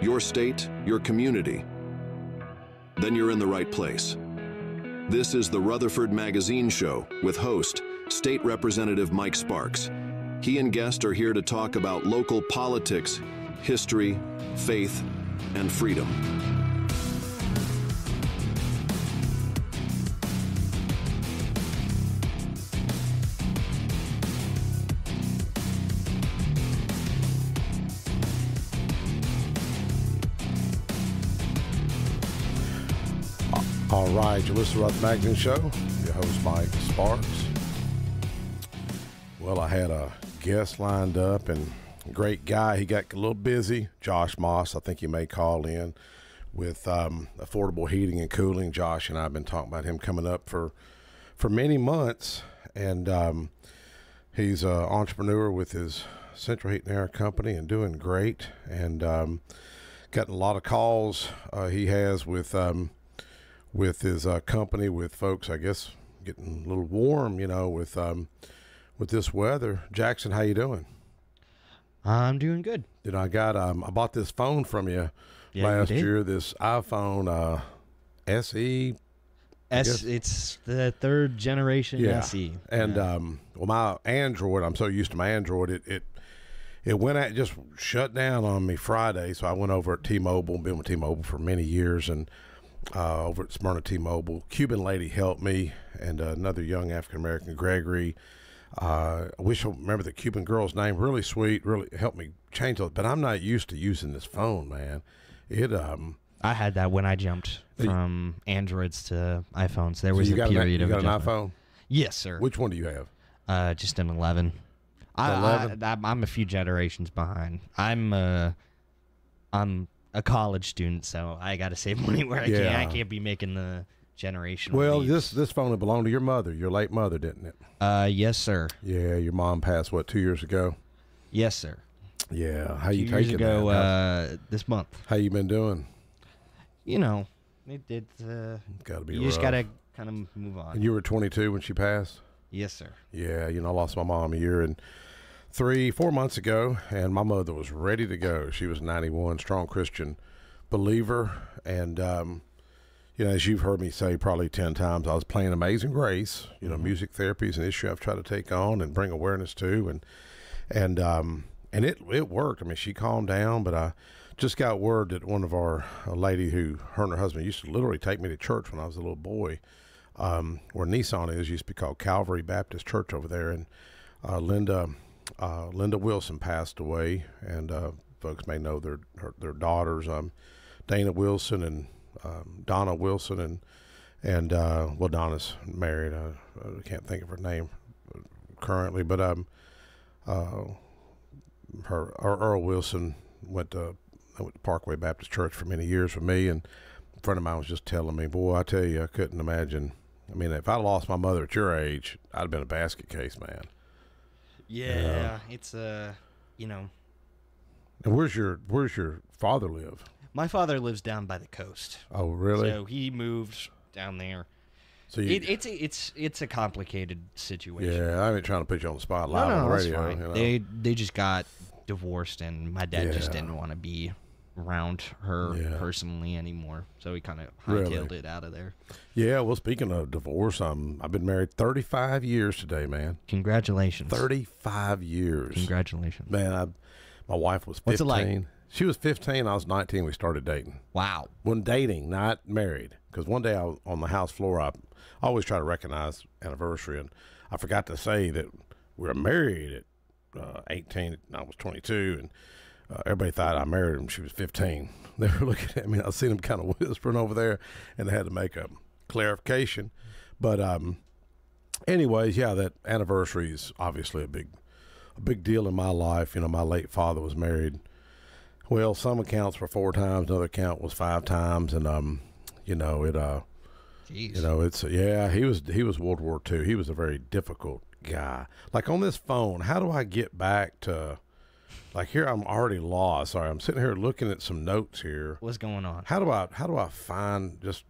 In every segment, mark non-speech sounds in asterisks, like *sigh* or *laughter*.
your state, your community, then you're in the right place. This is the Rutherford Magazine Show with host, State Representative Mike Sparks. He and guests are here to talk about local politics, history, faith, and freedom. All right, you listen to Rutherford Magazine Show. Your host, Mike Sparks. Well, I had a guest lined up and great guy. He got a little busy. Josh Moss, I think you may call in with um, affordable heating and cooling. Josh and I have been talking about him coming up for for many months, and um, he's an entrepreneur with his Central Heat and Air Company and doing great. And um, gotten a lot of calls uh, he has with um, with his uh, company with folks. I guess getting a little warm, you know, with um, with this weather. Jackson, how you doing? I'm doing good. Did I got um, I bought this phone from you Yeah, last did. year. This iPhone uh, SE. S, it's the third generation Yeah. SE. And Yeah. um, well, my Android. I'm so used to my Android. It it it went at just shut down on me Friday. So I went over at T-Mobile. Been with T-Mobile for many years, and uh, over at Smyrna T-Mobile, Cuban lady helped me, and uh, another young African American, Gregory. Uh, I wish I remember the Cuban girl's name. Really sweet. Really helped me change it. But I'm not used to using this phone, man. It um. I had that when I jumped So you- from Androids to iPhones. There so was you a got an, period you of got an iPhone. Yes, sir. Which one do you have? Uh, just an 11. I, 11? I, I'm- I'm a few generations behind. I'm uh, I'm a college student, so I got to save *laughs* money where I can. I can't be making the generational. Well, leaps. this this phone belonged to your mother, your late mother, didn't it? Uh, yes, sir. Yeah, your mom passed what two years ago. Yes, sir. Yeah, how Two you years taking ago, that? Uh, this month. how you been doing? You know, it did. Uh, Got to be. you just gotta kind of move on. And you were 22 when she passed. yes, sir. Yeah, you know, I lost my mom a year and three, four months ago, and my mother was ready to go. She was 91, strong Christian believer, and um, you know, as you've heard me say probably 10 times, I was playing Amazing Grace. You know, music therapy is an issue I've tried to take on and bring awareness to, and and um, and it it worked. I mean, she calmed down, but I just got word that one of our a lady who her and her husband used to literally take me to church when I was a little boy, um, where Nissan is used to be called Calvary Baptist Church over there, and uh, Linda uh, Linda Wilson passed away, and uh, folks may know their her, their daughters, um, Dana Wilson and um, Donna Wilson, and and uh, well, Donna's married. Uh, I can't think of her name currently, but um, uh, her, her Earl Wilson went to, went to Parkway Baptist Church for many years with me, and a friend of mine was just telling me, boy, I tell you, I couldn't imagine. I mean, if I lost my mother at your age, I'd have been a basket case man. Yeah, it's uh, you know, And where's your where's your father live? my father lives down by the coast, Oh, really? so he moved down there. So you, It, it's a, it's it's a complicated situation. yeah, I ain't trying to put you on the spot live no, on the radio. You know? They they just got divorced, and my dad just didn't want to be around her Yeah. personally anymore, so he kind of Really? it out of there. yeah. Well, speaking of divorce, um, I've been married 35 years today, man. Congratulations. 35 years. Congratulations. Man, I, my wife was 15. What's it like? She was 15. I was 19. We started dating. Wow. When dating, not married. Because one day I was on the house floor. I, I always try to recognize anniversary, and I forgot to say that we were married at uh, 18. I was 22, and uh, everybody thought I married him. She was 15. *laughs* They were looking at me. I seen them kind of *laughs* whispering over there, and they had to make a clarification. But um, anyways, yeah, that anniversary is obviously a big, a big deal in my life. You know, my late father was married. Well, some accounts were four times, another account was five times, and um, you know it. Uh, Jeez. you know it's yeah. He was he was World War II. He was a very difficult guy. Like on this phone, how do I get back to? Like here, I'm already lost. Sorry, I'm sitting here looking at some notes here. What's going on? How do I how do I find just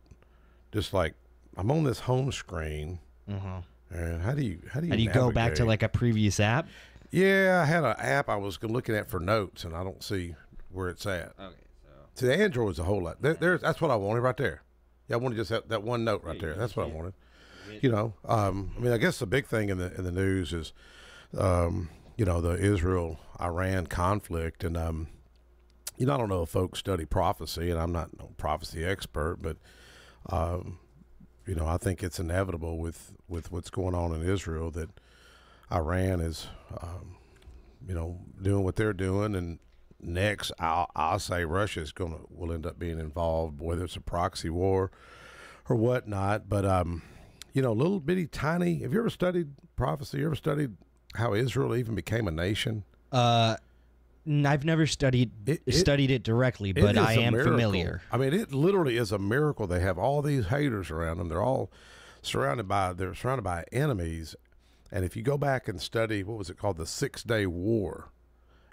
just like I'm on this home screen, Uh-huh. and how do you how do you How do you go back to like a previous app? Yeah, I had an app I was looking at for notes, and I don't see where it's at. Okay, so See, the Android's a whole lot. There, there's that's what I wanted right there. Yeah, I wanted just that, that one note right there. That's what I wanted. You know, um, I mean, I guess the big thing in the in the news is, um, you know, the Israel Iran conflict, and um, you know, I don't know if folks study prophecy, and I'm not no prophecy expert, but um, you know, I think it's inevitable with with what's going on in Israel that Iran is, um, you know, doing what they're doing, and next, I'll, I'll say Russia is going to will end up being involved, whether it's a proxy war or whatnot. But um, you know, little bitty tiny. Have you ever studied prophecy? You ever studied how Israel even became a nation? Uh, I've never studied It- it- studied it directly, but is I am familiar. I mean, it literally is a miracle. They have all these haters around them. They're all surrounded by they're surrounded by enemies. And if you go back and study what was it called, the Six Day War,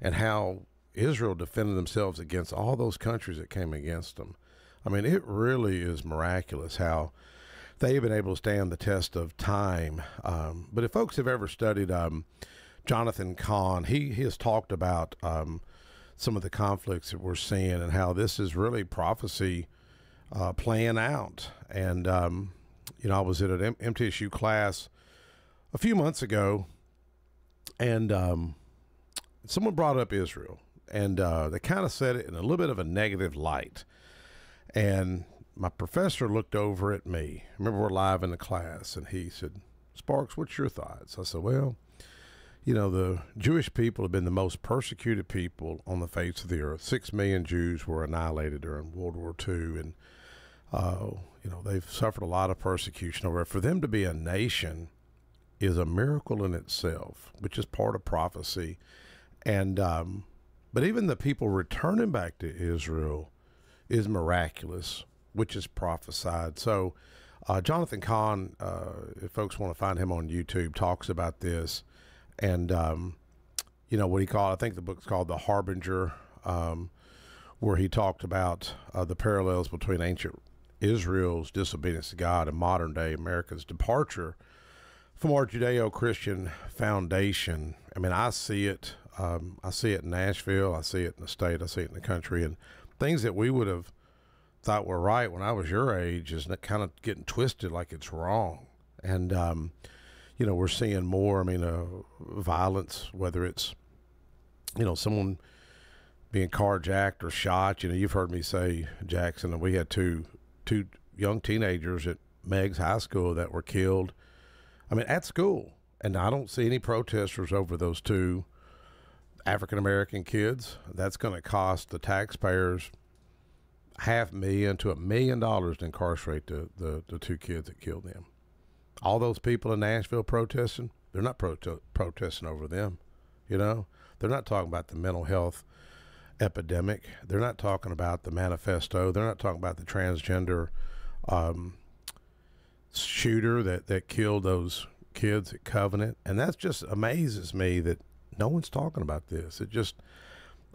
and how Israel defended themselves against all those countries that came against them, I mean, it really is miraculous how they've been able to stand the test of time. Um, but if folks have ever studied um, Jonathan Cahn, he, he has talked about um, some of the conflicts that we're seeing and how this is really prophecy uh, playing out. And, um, you know, I was at an M- MTSU class a few months ago, and um, someone brought up Israel, and uh, they kind of said it in a little bit of a negative light. And my professor looked over at me. Remember, we're live in the class, and he said, Sparks, what's your thoughts? I said, Well, you know, the Jewish people have been the most persecuted people on the face of the earth. Six million Jews were annihilated during World War II, and, uh, you know, they've suffered a lot of persecution over it. For them to be a nation is a miracle in itself, which is part of prophecy. And, um, but even the people returning back to Israel is miraculous, which is prophesied. So, uh, Jonathan Cahn, uh, if folks want to find him on YouTube, talks about this, and um, you know what he called. I think the book's called The Harbinger, um, where he talked about uh, the parallels between ancient Israel's disobedience to God and modern day America's departure from our Judeo-Christian foundation. I mean, I see it. Um, I see it in Nashville. I see it in the state. I see it in the country, and things that we would have thought we were right when I was your age is kind of getting twisted like it's wrong. And um, you know, we're seeing more. I mean, uh, violence, whether it's you know someone being carjacked or shot. You know, you've heard me say Jackson, and we had two two young teenagers at Meg's High School that were killed. I mean, at school, and I don't see any protesters over those two African American kids. That's going to cost the taxpayers half million to a million dollars to incarcerate the, the, the two kids that killed them. All those people in Nashville protesting, they're not prote- protesting over them. You know, they're not talking about the mental health epidemic. They're not talking about the manifesto. They're not talking about the transgender um, shooter that, that killed those kids at Covenant. And that just amazes me that no one's talking about this. It just,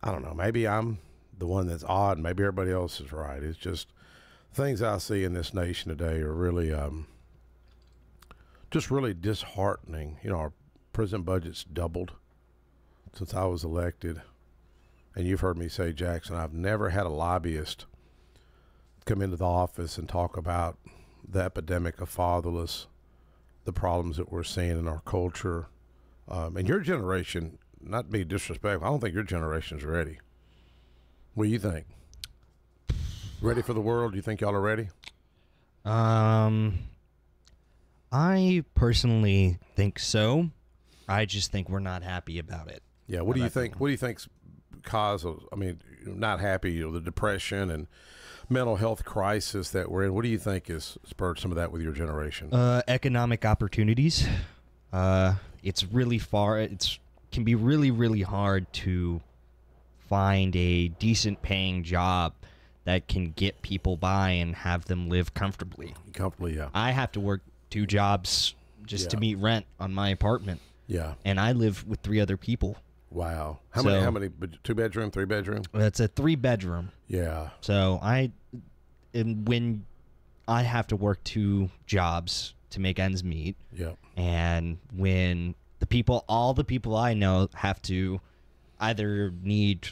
I don't know, maybe I'm the one that's odd. Maybe everybody else is right. It's just things I see in this nation today are really, um, just really disheartening. You know, our prison budget's doubled since I was elected. And you've heard me say, Jackson, I've never had a lobbyist come into the office and talk about the epidemic of fatherless, the problems that we're seeing in our culture. Um, and your generation, not to be disrespectful, I don't think your generation's ready. What do you think? Ready for the world? Do you think y'all are ready? Um, I personally think so. I just think we're not happy about it. Yeah. What do you think? What do you think's cause of? I mean, not happy. You know, the depression and mental health crisis that we're in. What do you think has spurred some of that with your generation? Uh, economic opportunities. Uh, it's really far. It's can be really really hard to find a decent paying job that can get people by and have them live comfortably. Comfortably, yeah, I have to work two jobs just to meet rent on my apartment, yeah. and I live with three other people. Wow. How many? How many? Two bedroom, three bedroom? That's a three bedroom. Yeah, So I, and when I have to work two jobs to make ends meet, yeah, and when the people, all the people I know, have to either need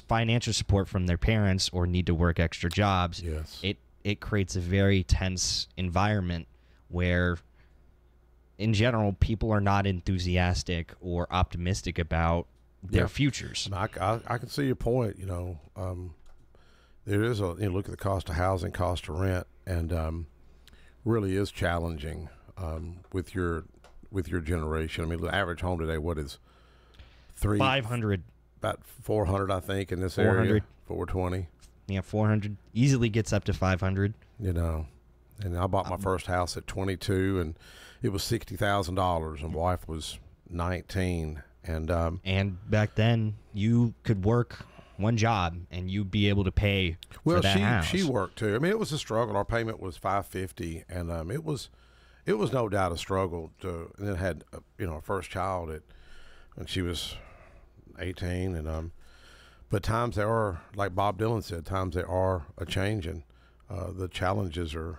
financial support from their parents or need to work extra jobs, Yes. it it creates a very tense environment where in general people are not enthusiastic or optimistic about their Yeah. futures. I, I, I can see your point. You know, um, there is a you know, look at the cost of housing, cost of rent, and um, really is challenging um, with your with your generation. I mean, the average home today, what is three 500 about four hundred, I think, in this 400. area, four twenty. yeah 400 easily gets up to 500 You know, and I bought my first house at twenty two, and it was sixty thousand dollars, and wife was nineteen, and um, and back then you could work one job and you'd be able to pay Well, for that she house. she worked too. I mean, it was a struggle. Our payment was five fifty, and um, it was it was no doubt a struggle to. And then had uh, you know our first child at when she was eighteen, and um, but times there are like Bob Dylan said, times they are a changing. Uh, the challenges are,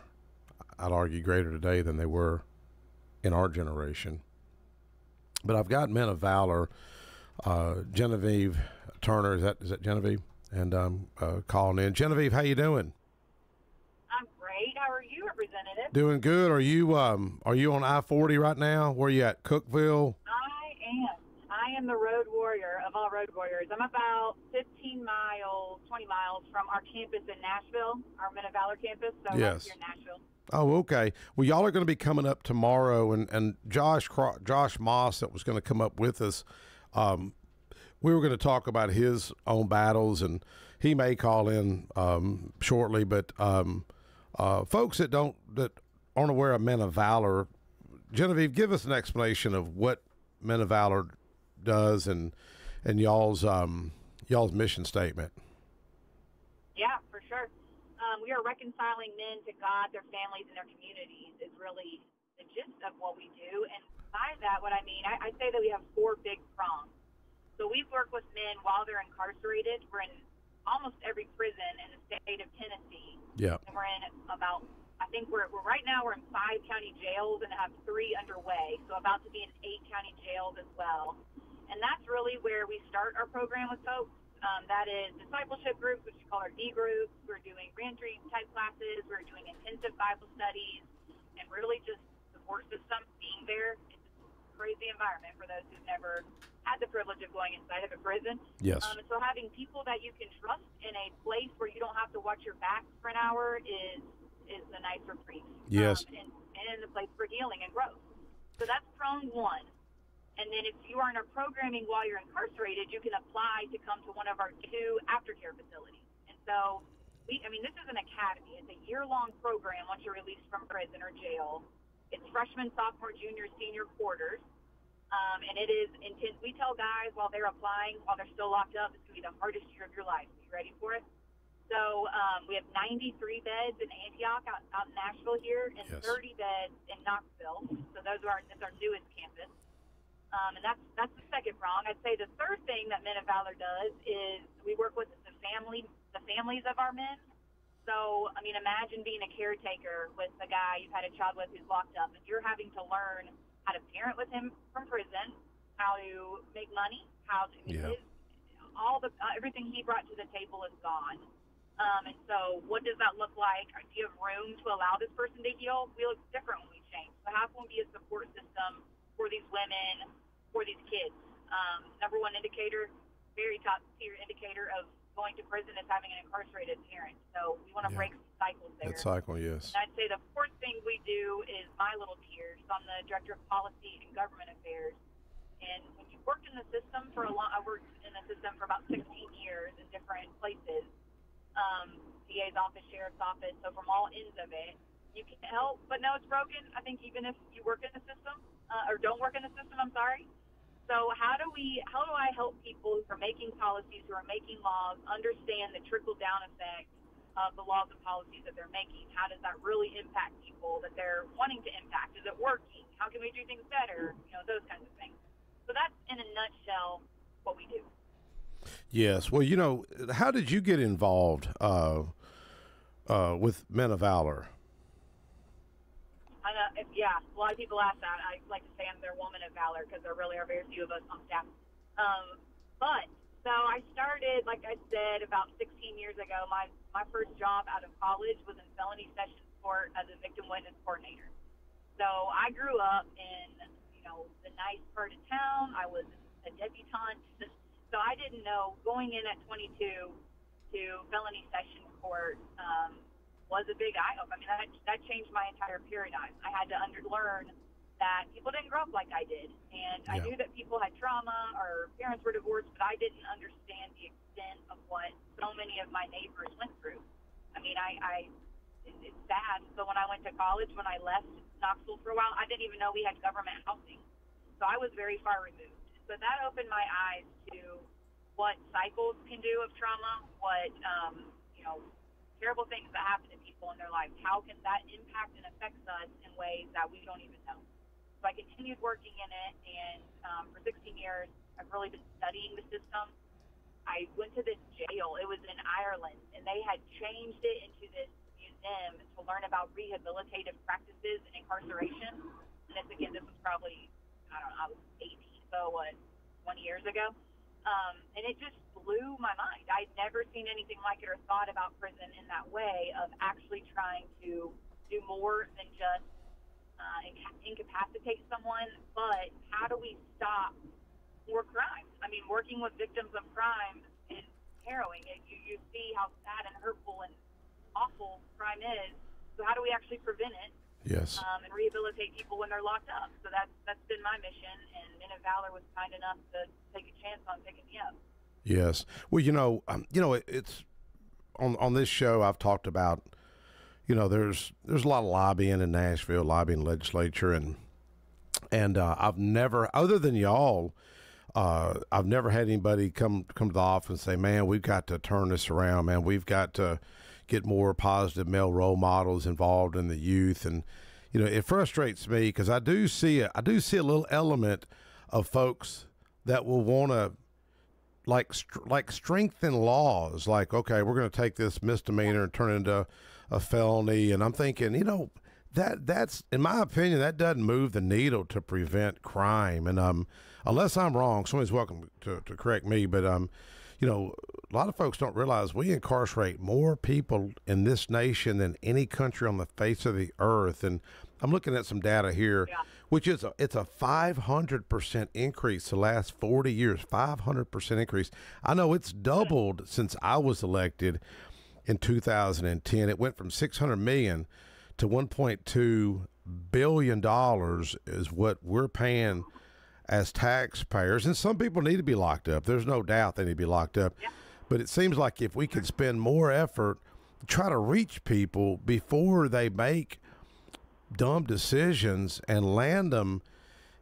I'd argue, greater today than they were in our generation. But I've got men of valor. Uh, Genevieve Turner is that is that Genevieve? And um, uh, calling in. Genevieve, how you doing? I'm great. How are you, Representative? Doing good. Are you um are you on I forty right now? Where you at? Cookeville? I am. I am the road warrior of all road warriors. I'm about 15 miles, 20 miles from our campus in Nashville, our Men of Valor campus. So Yes. here in Nashville. Oh, okay. Well, y'all are going to be coming up tomorrow, and and Josh Josh Moss that was going to come up with us. Um, we were going to talk about his own battles, and he may call in um, shortly. But um, uh, folks that don't that aren't aware of Men of Valor, Genevieve, give us an explanation of what Men of Valor does and and y'all's um, y'all's mission statement. Yeah, for sure. Um, we are reconciling men to God, their families, and their communities is really the gist of what we do. And by that, what I mean, I, I say that we have four big prongs. So we work with men while they're incarcerated. We're in almost every prison in the state of Tennessee. Yeah. And we're in about, I think we're, we're right now we're in five county jails and have three underway. So about to be in eight county jails as well. And that's really where we start our program with folks. Um, that is discipleship groups, which we call our D groups. We're doing reentry type classes. We're doing intensive Bible studies, and really just support system being there. It's a crazy environment for those who've never had the privilege of going inside of a prison. Yes. Um, and so having people that you can trust in a place where you don't have to watch your back for an hour is is a nice reprieve. Yes. Um, and, and a place for healing and growth. So that's prong one. And then if you are in our programming while you're incarcerated, you can apply to come to one of our two aftercare facilities. And so we, I mean, this is an academy. It's a year-long program once you're released from prison or jail. It's freshman, sophomore, junior, senior quarters. Um, and it is intense. We tell guys while they're applying, while they're still locked up, it's going to be the hardest year of your life. Are you ready for it? So um, we have 93 beds in Antioch out, out in Nashville here and Yes. 30 beds in Knoxville. So those are our, that's our newest campus. Um, and that's that's the second prong. I'd say the third thing that Men of Valor does is we work with the family, the families of our men. So I mean, imagine being a caretaker with a guy you've had a child with who's locked up, and you're having to learn how to parent with him from prison, how to make money, how to Yeah. his, all the uh, everything he brought to the table is gone. Um, and so, what does that look like? Do you have room to allow this person to heal? We look different when we change. So, how can we be a support system for these women, for these kids? Um, number one indicator, very top tier indicator of going to prison is having an incarcerated parent. So, we want to Yeah. break some cycles there. That cycle, yes. And I'd say the fourth thing we do is my little tiers. I'm the director of policy and government affairs. And when you've worked in the system for a long, I worked in the system for about 16 years in different places, um, DA's office, sheriff's office, so from all ends of it, you can help but know it's broken. I think even if you work in the system uh, or don't work in the system, I'm sorry. So how do we? How do I help people who are making policies, who are making laws, understand the trickle down effect of the laws and policies that they're making? How does that really impact people that they're wanting to impact? Is it working? How can we do things better? You know, those kinds of things. So that's in a nutshell what we do. Yes. Well, you know, how did you get involved uh, uh, with Men of Valor? Yeah, a lot of people ask that. I like to say I'm their woman of valor because there really are very few of us on staff. Um, but So I started, like I said, about 16 years ago. My my first job out of college was in felony sessions court as a victim witness coordinator. So I grew up in, you know, the nice part of town. I was a debutante, *laughs* so I didn't know going in at 22 to felony sessions court um, was a big eye opener. I mean, that that changed my entire paradigm. I had to underlearn that people didn't grow up like I did. And I knew that people had trauma or parents were divorced, but I didn't understand the extent of what so many of my neighbors went through. I mean, I, I it- it's sad. So when I went to college, when I left Knoxville for a while, I didn't even know we had government housing. So I was very far removed. So that opened my eyes to what cycles can do of trauma, what, um, you know, terrible things that happen to people in their lives. How can that impact and affect us in ways that we don't even know? So I continued working in it, and um, for 16 years, I've really been studying the system. I went to this jail. It was in Ireland, and they had changed it into this museum to learn about rehabilitative practices in incarceration. And this again, this was probably I don't know, I was 18, so what, 20 years ago. Um, and it just blew my mind. I'd never seen anything like it or thought about prison in that way of actually trying to do more than just uh, inca- incapacitate someone, but how do we stop more crime? I mean, working with victims of crime is harrowing. It, you, you see how sad and hurtful and awful crime is. So how do we actually prevent it Yes. um, and rehabilitate people when they're locked up? So that's that's been my mission, and Men of Valor was kind enough to take a chance on picking me up. Yes. Well, you know, um, you know, it, it's on on this show. I've talked about, you know, there's there's a lot of lobbying in Nashville, lobbying legislature, and and uh, I've never, other than y'all, uh, I've never had anybody come come to the office and say, "Man, we've got to turn this around. Man, we've got to get more positive male role models involved in the youth." And you know, it frustrates me because I do see a, I do see a little element of folks that will want to like str- like strengthen laws like okay we're going to take this misdemeanor and turn it into a felony and i'm thinking you know that that's in my opinion that doesn't move the needle to prevent crime and um unless i'm wrong somebody's welcome to, to correct me but um you know a lot of folks don't realize we incarcerate more people in this nation than any country on the face of the earth. And i'm looking at some data here Yeah. which is a, it's a 500% increase the last 40 years 500% increase. I know it's doubled since i was elected in 2010 it went from 600 million to 1.2 billion dollars is what we're paying as taxpayers and some people need to be locked up. There's no doubt they need to be locked up. But it seems like if we could spend more effort to try to reach people before they make dumb decisions and land them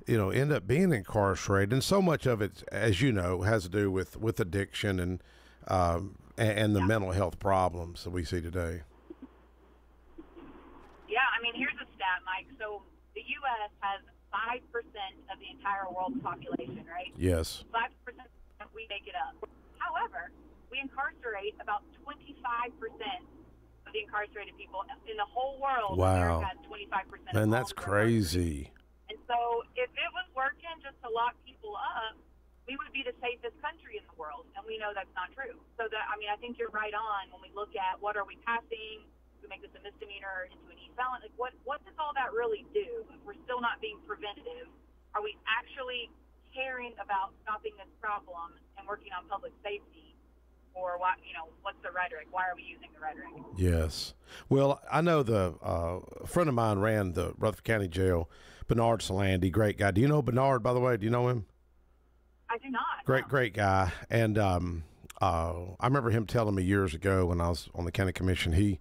you know end up being incarcerated. And so much of it as you know has to do with with addiction and um and, and the mental health problems that we see today. Yeah, I mean, here's a stat, Mike. So the U.S. has five percent of the entire world's population, right? yes Five percent we make it up. However, we incarcerate about twenty-five percent of the incarcerated people in the whole world. Wow. America twenty-five percent. man that's crazy And so, if it was working just to lock people up, we would be the safest country in the world, and we know that's not true. So that I mean, I think you're right on when we look at what are we passing. Make this a misdemeanor into an e-felon. Like, what what does all that really do? If we're still not being preventative, are we actually caring about stopping this problem and working on public safety? Or what? You know, what's the rhetoric? Why are we using the rhetoric? Yes. Well, I know the uh, a friend of mine ran the Rutherford County Jail, Bernard Solandi, great guy. Do you know Bernard, by the way? Do you know him? I do not. Great, no. great guy. And um, uh, I remember him telling me years ago when I was on the county commission, he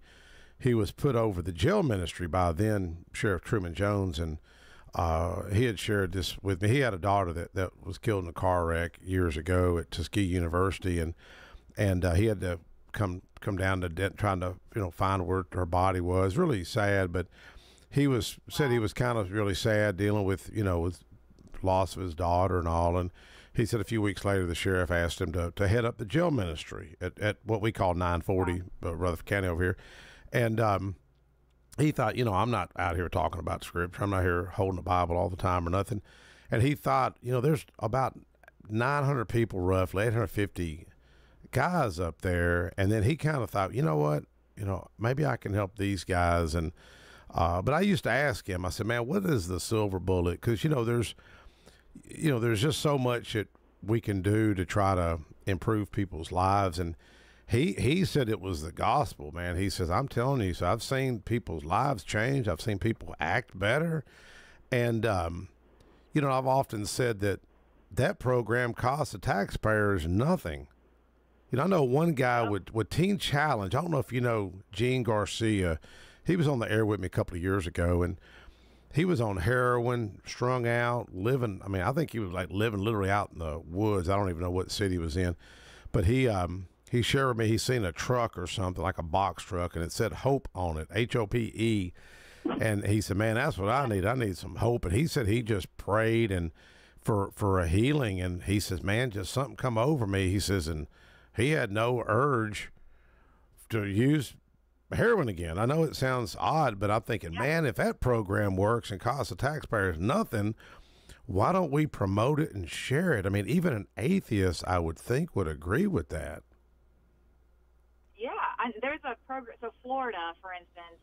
he was put over the jail ministry by then Sheriff Truman Jones, and uh, he had shared this with me. He had a daughter that, that was killed in a car wreck years ago at Tuskegee University, and and uh, he had to come come down to Denton trying to you know find where her body was. Really sad, but he was said he was kind of really sad dealing with you know with loss of his daughter and all. And he said a few weeks later, the sheriff asked him to, to head up the jail ministry at, at what we call 940 uh, Rutherford County over here. And um, he thought, you know, I'm not out here talking about scripture. I'm not here holding the Bible all the time or nothing. And he thought, you know, there's about 900 people roughly, 850 guys up there, and then he kind of thought, you know what, you know, maybe I can help these guys. And uh, but I used to ask him, I said, man, what is the silver bullet? Because you know, there's you know, there's just so much that we can do to try to improve people's lives, and he he said it was the gospel, man. He says, I'm telling you, so I've seen people's lives change. I've seen people act better, and um, you know, I've often said that that program costs the taxpayers nothing. You know, I know one guy with, with Teen Challenge. I don't know if you know Gene Garcia. He was on the air with me a couple of years ago, and he was on heroin, strung out, living. I mean, I think he was like living literally out in the woods. I don't even know what city he was in, but he um he shared with me he seen a truck or something like a box truck, and it said Hope on it, H O P E, and he said, "Man, that's what I need. I need some hope." And he said he just prayed and for for a healing, and he says, "Man, just something come over me." He says, and he had no urge to use heroin again. I know it sounds odd, but I'm thinking, man, if that program works and costs the taxpayers nothing, why don't we promote it and share it? I mean, even an atheist, I would think, would agree with that. And there's a program. So Florida, for instance,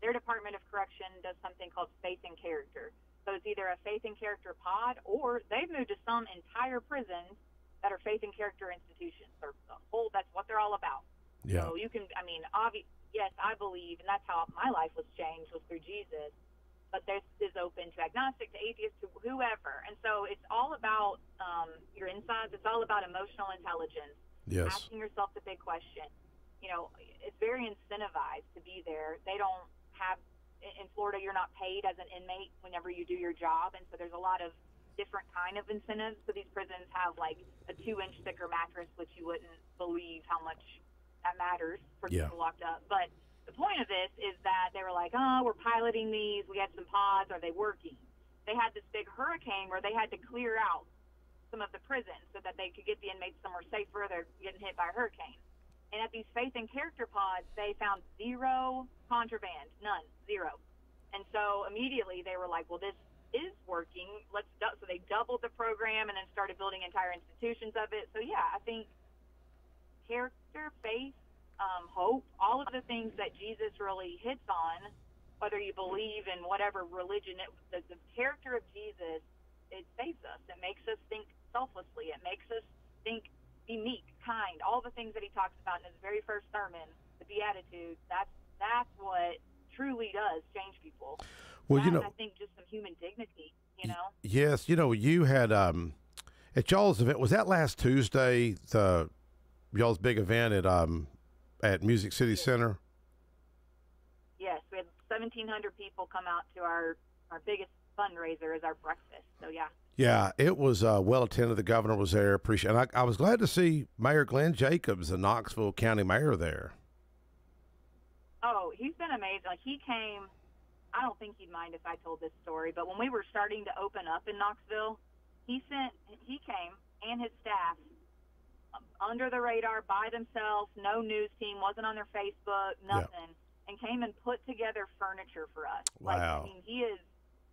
their Department of Correction does something called Faith and Character. So it's either a Faith and Character pod, or they've moved to some entire prisons that are faith and character institutions. Or the whole, that's what they're all about. Yeah. So you can, I mean, obvi- yes, I believe, and that's how my life was changed was through Jesus. But this is open to agnostic, to atheist, to whoever. And so it's all about um, your insides. It's all about emotional intelligence. Yes. Asking yourself the big question. You know, it's very incentivized to be there. They don't have in Florida. You're not paid as an inmate whenever you do your job, and so there's a lot of different kind of incentives. So these prisons have like a two-inch thicker mattress, which you wouldn't believe how much that matters for Yeah. people locked up. But the point of this is that they were like, oh, we're piloting these. We had some pods. Are they working? They had this big hurricane where they had to clear out some of the prisons so that they could get the inmates somewhere safer. They're getting hit by a hurricane. And at these faith and character pods, they found zero contraband, none, zero. And so immediately they were like, well, this is working. Let's du-. so they doubled the program and then started building entire institutions of it. So yeah, I think character, faith, um, hope, all of the things that Jesus really hits on, whether you believe in whatever religion, it, the, the character of Jesus, it saves us. It makes us think selflessly. It makes us think, be meek, kind, all the things that he talks about in his very first sermon, the Beatitudes. That's that's what truly does change people. Well, you know- I think just some human dignity. You know. Yes, you know, you had um at y'all's event was that last Tuesday the y'all's big event at um at Music City Center. Yes, we had 1,700 people come out to our our biggest fundraiser is our breakfast. So yeah, Yeah, it was uh, well attended. The governor was there. Appreciate. And I, I was glad to see Mayor Glenn Jacobs, the Knoxville County Mayor, there. Oh, he's been amazing. Like he came. I don't think he'd mind if I told this story, but when we were starting to open up in Knoxville, he sent he came and his staff under the radar by themselves, no news team, wasn't on their Facebook, nothing, and came and put together furniture for us. Like, Wow. I mean, he is.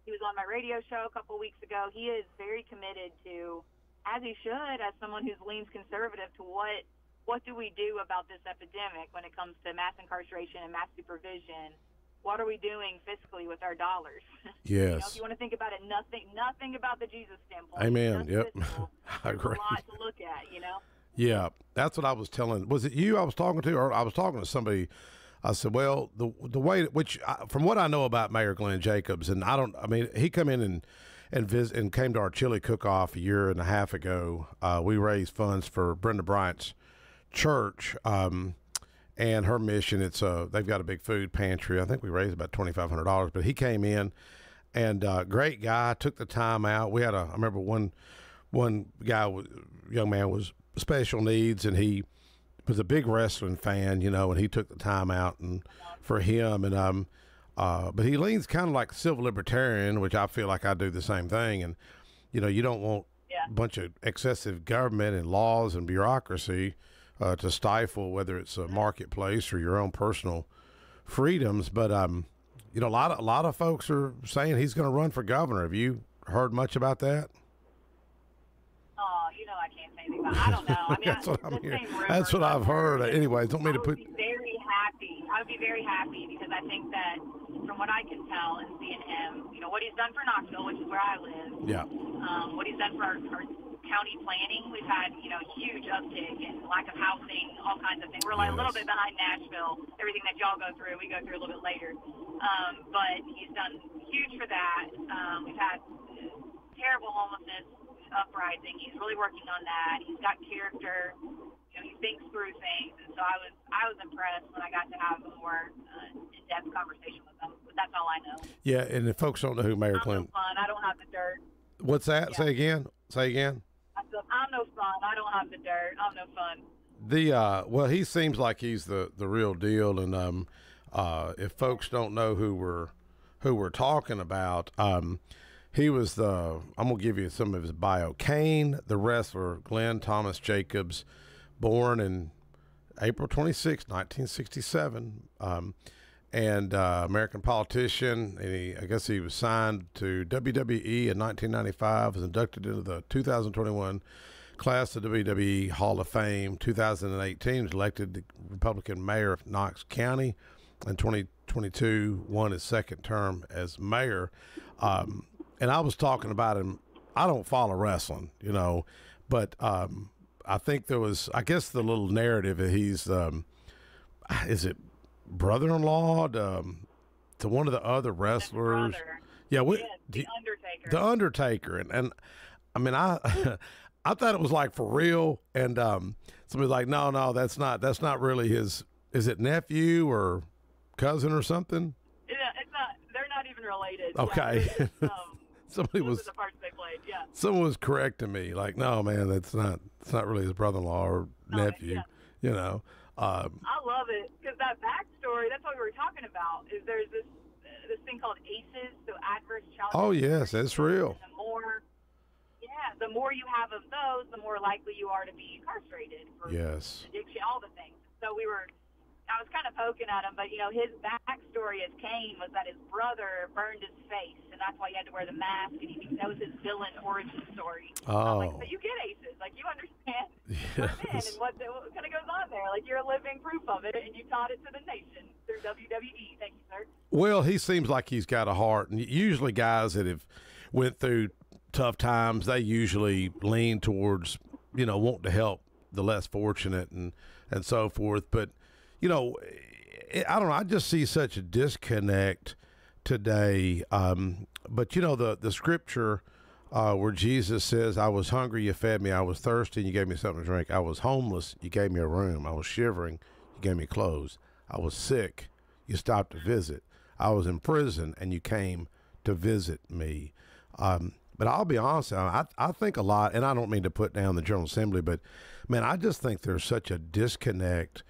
He was on my radio show a couple weeks ago. He is very committed to, as he should, as someone who's leans conservative, to what what do we do about this epidemic when it comes to mass incarceration and mass supervision? What are we doing fiscally with our dollars? *laughs* you know, Yes. if you want to think about it, nothing nothing about the Jesus standpoint. Amen. Yep. fiscal. *laughs* I agree. a lot to look at, you know. Yeah, that's what I was telling. Was it you I was talking to, or I was talking to somebody? I said, well, the the way which I, from what I know about Mayor Glenn Jacobs, and I don't. I mean, he come in and and visit and came to our chili cook off a year and a half ago. Uh, we raised funds for Brenda Bryant's church. Um, and her mission it's uh they've got a big food pantry i think we raised about $2500 but he came in and uh great guy took the time out we had a i remember one one guy young man was special needs and he was a big wrestling fan you know and he took the time out and for him and um uh but he leans kind of like civil libertarian which i feel like i do the same thing and you know you don't want Yeah. a bunch of excessive government and laws and bureaucracy uh, to stifle whether it's a marketplace or your own personal freedoms. But um, you know, a lot of a lot of folks are saying he's going to run for governor. Have you heard much about that? I can't say anything. I don't know. I *laughs* mean, That's I, what I'm hearing. That's what I've heard. and Anyways, don't mean to I put. would be very happy. I would be very happy because I think that from what I can tell and seeing him, you know, what he's done for Knoxville, which is where I live, Yeah. um, what he's done for our, our county planning, we've had, you know, huge uptick in lack of housing, all kinds of things. We're like a little bit behind Nashville. Everything that y'all go through, we go through a little bit later. Um, but he's done huge for that. Um, we've had terrible homelessness uprising. He's really working on that. He's got character. You know, he thinks through things, and so I was I was impressed when I got to have a more uh, in-depth conversation with him. But that's all I know. Yeah, and if folks don't know who Mayor I'm no fun. I don't have the dirt. what's that? Yeah. Say again. Say again. I said, I'm no fun. I don't have the dirt. I'm no fun. The uh, well, he seems like he's the the real deal, and um, uh, if folks don't know who we're who we're talking about, um, he was the. I'm gonna give you some of his bio. Kane, the wrestler, Glenn Thomas Jacobs, born in April 26, 1967. Um, and uh, American politician. And he, I guess he was signed to WWE in 1995. Was inducted into the 2021 class of WWE Hall of Fame. 2018 was elected the Republican mayor of Knox County. In 2022, won his second term as mayor. Um, and I was talking about him. I don't follow wrestling, you know, but um, I think there was, I guess, the little narrative that he's, um, is it brother-in-law to, um, to one of the other wrestlers? Yeah, what, Yes, the Undertaker. the Undertaker, and and I mean, I *laughs* I thought it was like for real, and um, somebody's like, no, no, that's not that's not really his. Is it nephew or cousin or something? Yeah, it's not. They're not even related. Okay. Yeah, *laughs* *laughs* Somebody those was the parts they played. Yeah. someone was correcting me, like, no, man, that's not it's not really his brother-in-law or Oh, nephew, yeah. you know. Um, I love it because that backstory. That's what we were talking about. Is there's this uh, this thing called ACEs, so adverse childhood. Oh, yes, that's real. The more, yeah, the more you have of those, the more likely you are to be incarcerated for yes, addiction, all the things. So we were, I was kind of poking at him, but you know, his backstory as Kane was that his brother burned his face, and that's why he had to wear the mask, and he that was his villain origin story. I'm like, Oh. so you get aces, like you understand *laughs* what it is yes. and what, what kind of goes on there. Like you're a living proof of it, and you taught it to the nation through WWE. Thank you, sir. Well, he seems like he's got a heart, and usually guys that have went through tough times, they usually lean towards you know wanting to help the less fortunate and and so forth. But you know, eh, I don't know. I just see such a disconnect today. Um, but you know, the the scripture. Uh, where Jesus says, I was hungry, you fed me. I was thirsty, you gave me something to drink. I was homeless, you gave me a room. I was shivering, you gave me clothes. I was sick, you stopped to visit. I was in prison, and you came to visit me. Um, but I'll be honest, I, I think a lot, and I don't mean to put down the General Assembly, but man, I just think there's such a disconnect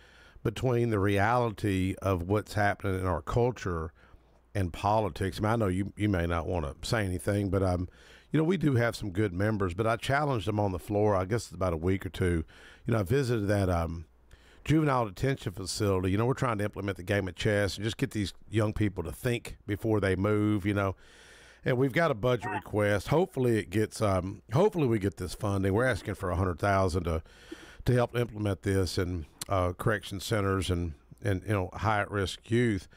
between the reality of what's happening in our culture and politics. I, mean, I know you you may not want to say anything, but um, you know, we do have some good members. But I challenged them on the floor. I guess it's about a week or two. You know, I visited that um, juvenile detention facility. You know, we're trying to implement the game of chess and just get these young people to think before they move. You know, and we've got a budget request. Hopefully, it gets. Um, hopefully, we get this funding. We're asking for a hundred thousand to to help implement this in uh, correction centers and and you know high at risk youth.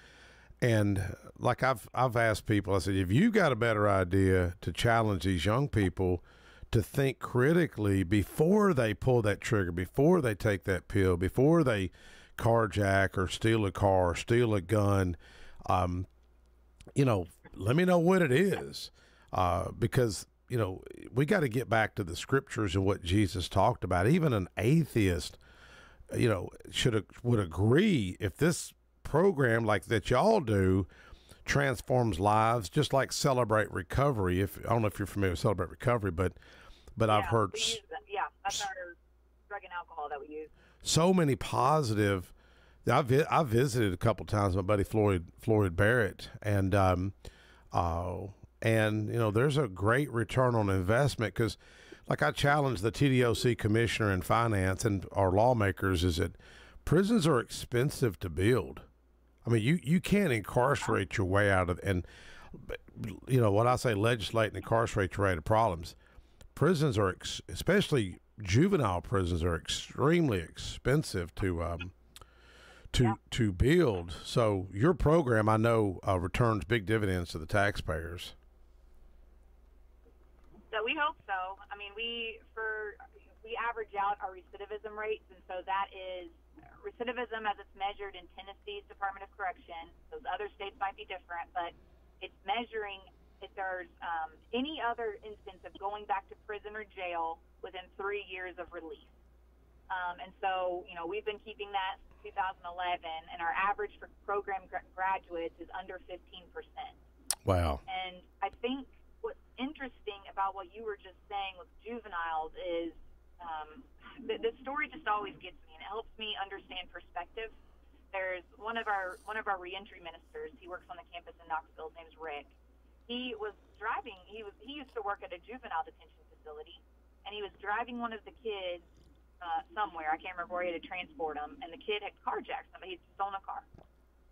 And like I've I've asked people, I said, if you got a better idea to challenge these young people to think critically before they pull that trigger, before they take that pill, before they carjack or steal a car, or steal a gun, um, you know, let me know what it is, uh, because you know we got to get back to the scriptures and what Jesus talked about. Even an atheist, you know, should would agree if this program like that y'all do transforms lives just like celebrate recovery if i don't know if you're familiar with celebrate recovery but but i've heard use. Yeah, that's our drug and alcohol that we use. so many positive I, vi- I visited a couple times my buddy floyd floyd barrett and um uh and you know there's a great return on investment because like i challenged the tdoc commissioner in finance and our lawmakers is that prisons are expensive to build i mean you you can't incarcerate your way out of and you know what i say legislate and incarcerate your way out of problems prisons are especially juvenile prisons are extremely expensive to um, to yeah. to build. So your program, I know, uh, returns big dividends to the taxpayers. So we hope so. I mean, we for we average out our recidivism rates, and so that is recidivism as it's measured in Tennessee's Department of Correction. Those other states might be different, but it's measuring if there's um, any other instance of going back to prison or jail within three years of release. Um, and so, you know, we've been keeping that since 2011, and our average for program gra- graduates is under 15%. Wow. And I think interesting about what you were just saying with juveniles is um, the, the story just always gets me, and it helps me understand perspective. There's one of our one of our reentry ministers. He works on the campus in Knoxville. His name's Rick. He was driving. He was he used to work at a juvenile detention facility, and he was driving one of the kids uh, somewhere. I can't remember where he had to transport him, and the kid had carjacked somebody. He'd stolen a car.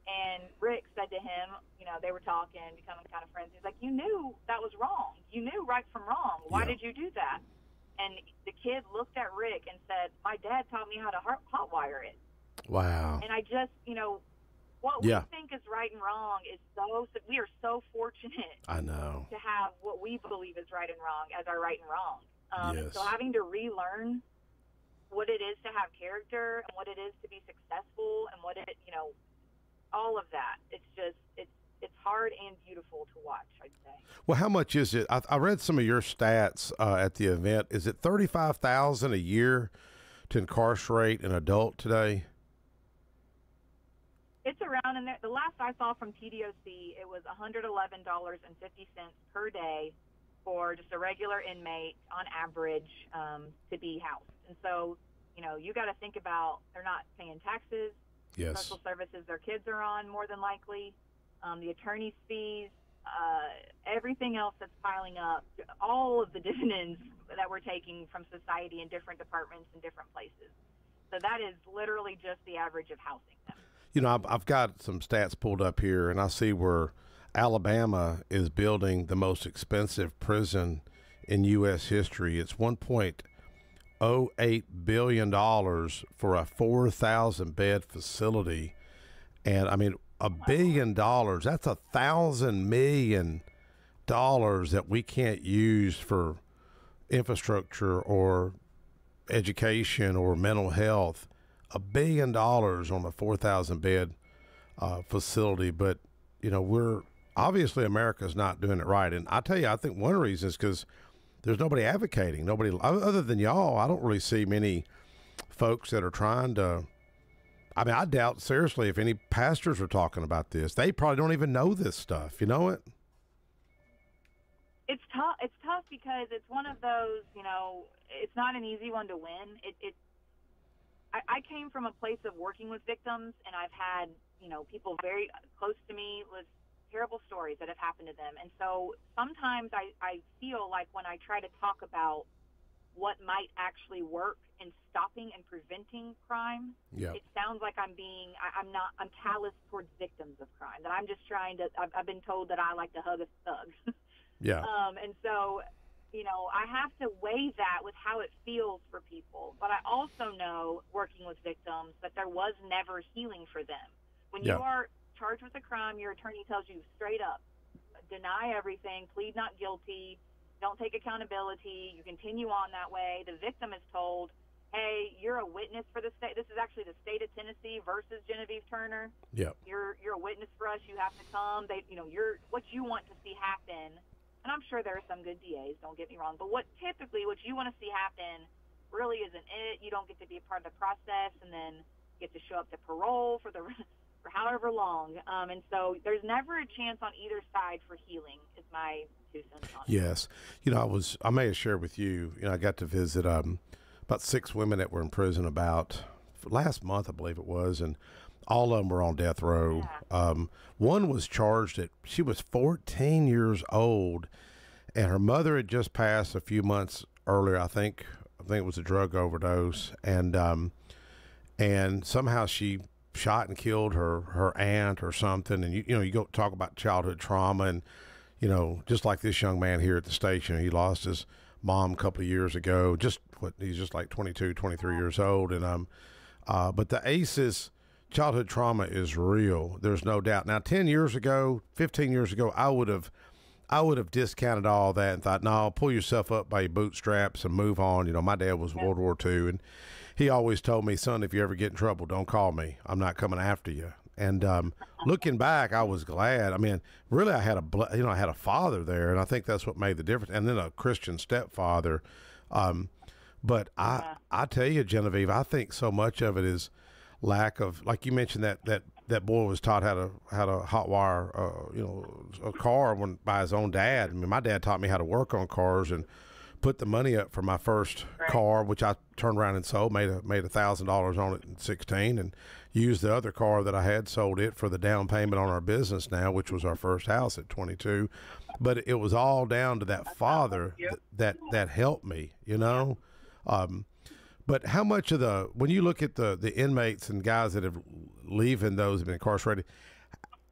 And Rick said to him, you know, they were talking, becoming kind of friends. He's like, you knew that was wrong. You knew right from wrong. Why yeah. did you do that? And the kid looked at Rick and said, "My dad taught me how to hot wire it." Wow. And I just, you know, what yeah. we think is right and wrong is so. We are so fortunate. I know to have what we believe is right and wrong as our right and wrong. Um, yes. So having to relearn what it is to have character and what it is to be successful and what it, you know, all of that. It's just it's it's hard and beautiful to watch. I'd say. Well, how much is it? I, I read some of your stats uh, at the event. Is it thirty five thousand a year to incarcerate an adult today? It's around in there. The last I saw from TDOC, it was one hundred eleven dollars and fifty cents per day for just a regular inmate on average um, to be housed. And so, you know, you got to think about they're not paying taxes. Yes. Social services their kids are on more than likely um, the attorney's fees, uh, everything else that's piling up, all of the *laughs* dividends that we're taking from society in different departments and different places. So that is literally just the average of housing them. You know, I've, I've got some stats pulled up here, and I see where Alabama is building the most expensive prison in U.S. history. It's 1.08 billion dollars for a 4,000 bed facility, and I mean, a billion dollars. That's a thousand million dollars that we can't use for infrastructure or education or mental health. A billion dollars on a 4,000 bed uh, facility. But, you know, we're obviously America's not doing it right. And I tell you, I think one reason is because there's nobody advocating. Nobody, other than y'all, I don't really see many folks that are trying to I mean, I doubt seriously if any pastors are talking about this. They probably don't even know this stuff. You know it? It's tough. It's tough because it's one of those. You know, it's not an easy one to win. It. it I, I came from a place of working with victims, and I've had you know people very close to me with terrible stories that have happened to them. And so sometimes I, I feel like when I try to talk about what might actually work in stopping and preventing crime. Yep. It sounds like I'm being, I, I'm not, I'm callous towards victims of crime. That I'm just trying to, I've, I've been told that I like to hug a thug. *laughs* yeah. Um, and so, you know, I have to weigh that with how it feels for people. But I also know, working with victims, that there was never healing for them. When you are charged with a crime, your attorney tells you straight up, deny everything, plead not guilty, don't take accountability, you continue on that way. The victim is told, hey, you're a witness for the state. This is actually the state of Tennessee versus Genevieve Turner. Yeah. You're you're a witness for us. You have to come. They, you know, you're what you want to see happen. And I'm sure there are some good DAs. Don't get me wrong. But what typically what you want to see happen really isn't it. You don't get to be a part of the process, and then get to show up to parole for the for however long. Um, and so there's never a chance on either side for healing. Is my two cents on. Yes, you know, I was I may have shared with you. You know, I got to visit um, about six women that were in prison about last month, I believe it was, and all of them were on death row. Yeah. Um, one was charged at she was 14 years old, and her mother had just passed a few months earlier. I think I think it was a drug overdose, and um, and somehow she shot and killed her her aunt or something. And you you know you go talk about childhood trauma and you know just like this young man here at the station, he lost his mom a couple of years ago. Just what he's just like 22, 23 years old, and um, uh, but the ACEs childhood trauma is real. There's no doubt. Now, ten years ago, fifteen years ago, I would have. I would have discounted all that and thought, no, pull yourself up by your bootstraps and move on. You know, my dad was World War II, and he always told me, son, if you ever get in trouble, don't call me. I'm not coming after you. And um, looking back, I was glad. I mean, really, I had a you know I had a father there, and I think that's what made the difference. And then a Christian stepfather. Um, but I I tell you, Genevieve, I think so much of it is lack of like you mentioned that that that boy was taught how to how to hot wire uh, you know a car when by his own dad. I mean, my dad taught me how to work on cars and put the money up for my first Right. car, which I turned around and sold, made a made a thousand dollars on it in sixteen, and used the other car that I had, sold it for the down payment on our business now, which was our first house at twenty two. But it was all down to that father th- that that helped me, you know. Um, but how much of the when you look at the the inmates and guys that have leaving those have been incarcerated,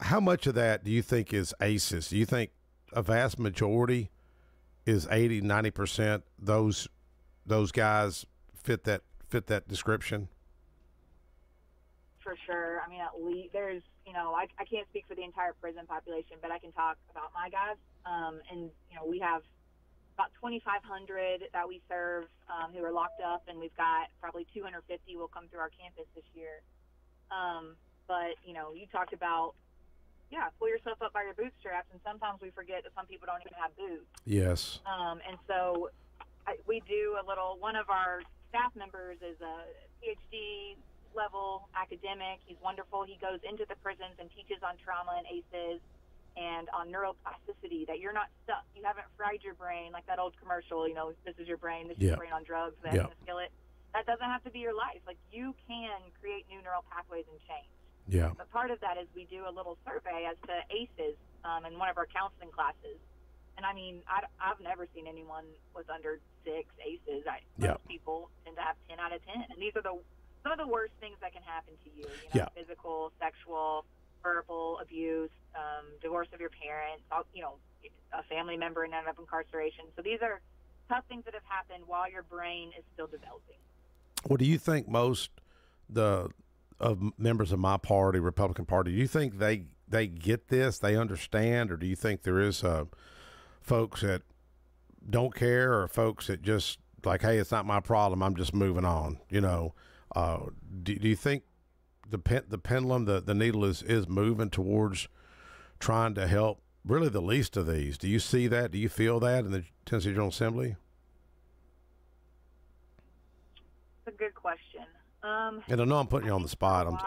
how much of that do you think is ACEs? Do you think a vast majority is 80, 90 percent those those guys fit that fit that description? for sure. I mean, at least there's, you know, I, I can't speak for the entire prison population, but I can talk about my guys. Um, and, you know, we have about 2,500 that we serve um, who are locked up, and we've got probably 250 will come through our campus this year. Um, but, you know, you talked about, yeah, pull yourself up by your bootstraps, and sometimes we forget that some people don't even have boots. Yes. Um, and so I, we do a little, one of our staff members is a PhD level academic. He's wonderful. He goes into the prisons and teaches on trauma and ACEs and on neuroplasticity, that you're not stuck. You haven't fried your brain like that old commercial, you know, this is your brain, this is your brain on drugs, that's Yeah. the skillet. That doesn't have to be your life. Like you can create new neural pathways and change. Yeah. But part of that is we do a little survey as to ACEs um, in one of our counseling classes. And I mean, I, have never seen anyone with under six ACEs. I, Yeah. Most people tend to have 10 out of 10. And these are the some of the worst things that can happen to you. You know, Yeah. physical, sexual, verbal abuse, um, divorce of your parents, all- you know, a family member and out of incarceration. So these are tough things that have happened while your brain is still developing. What do you think most the of members of my party, Republican Party, do you think they they get this, they understand, or do you think there is uh, folks that don't care, or folks that just like, hey, it's not my problem, I'm just moving on. You know, uh, do, do you think the pen, the pendulum, the the needle is is moving towards trying to help really the least of these? Do you see that? Do you feel that in the Tennessee General Assembly? It's a good question. Um, And I know I'm putting you on the spot. a I'm, I'm.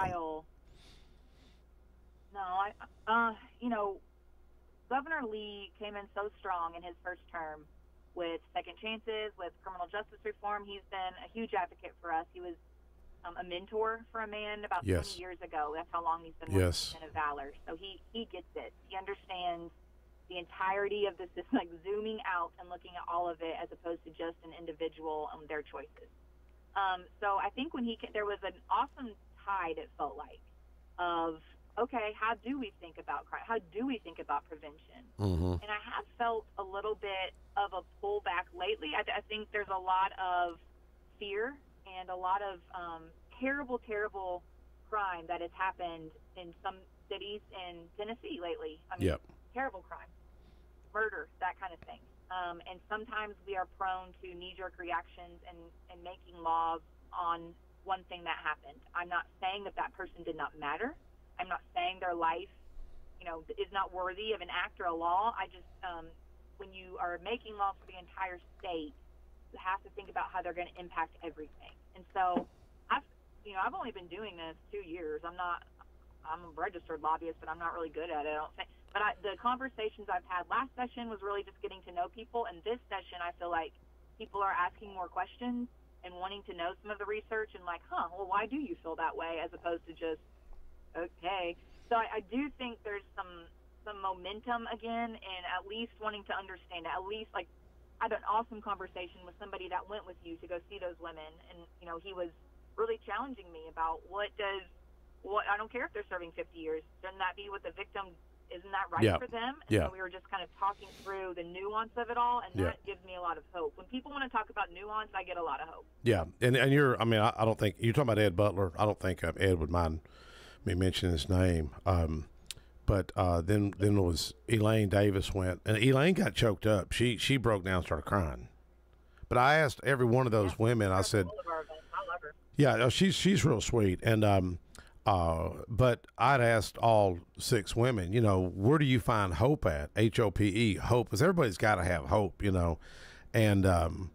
No, I, uh, you know, Governor Lee came in so strong in his first term with second chances, with criminal justice reform. He's been a huge advocate for us. He was um, a mentor for a man about Yes. 20 years ago. That's how long he's been Yes. in of valor. So he he gets it. He understands the entirety of this, *laughs* just like zooming out and looking at all of it as opposed to just an individual and their choices. Um, so I think when he ca- there was an awesome tide, it felt like, of okay, how do we think about crime? How do we think about prevention? Mhm. And I have felt a little bit of a pullback lately. I, I think there's a lot of fear and a lot of um, terrible, terrible crime that has happened in some cities in Tennessee lately. I mean, Yep. terrible crime, murder, that kind of thing. Um, and sometimes we are prone to knee-jerk reactions and, and making laws on one thing that happened. I'm not saying that that person did not matter. I'm not saying their life, you know, is not worthy of an act or a law. I just, um, when you are making laws for the entire state, you have to think about how they're going to impact everything. And so, I've, you know, I've only been doing this two years. I'm not, I'm a registered lobbyist, but I'm not really good at it. I don't think. But I, the conversations I've had last session was really just getting to know people, and this session I feel like people are asking more questions and wanting to know some of the research and like, huh, well, why do you feel that way, as opposed to just, okay. So I, I do think there's some some momentum again, and at least wanting to understand. At least like I had an awesome conversation with somebody that went with you to go see those women, and you know he was really challenging me about what does what I don't care if they're serving 50 years. Shouldn't that be what the victim isn't that right Yeah. for them? And Yeah. so we were just kind of talking through the nuance of it all, and Yeah. that gives me a lot of hope. When people want to talk about nuance, I get a lot of hope. Yeah, and and you're. I mean, I, I don't think you're talking about Ed Butler. I don't think uh, Ed would mind me mentioning his name. Um, but uh, then then it was Elaine Davis went, and Elaine got choked up. She she broke down, and started crying. But I asked every one of those women. I said, All of our events, I love her. Yeah, she's she's real sweet, and um, uh, but I'd asked all six women, you know, where do you find hope at? H O P E, hope, because everybody's got to have hope, you know, and um,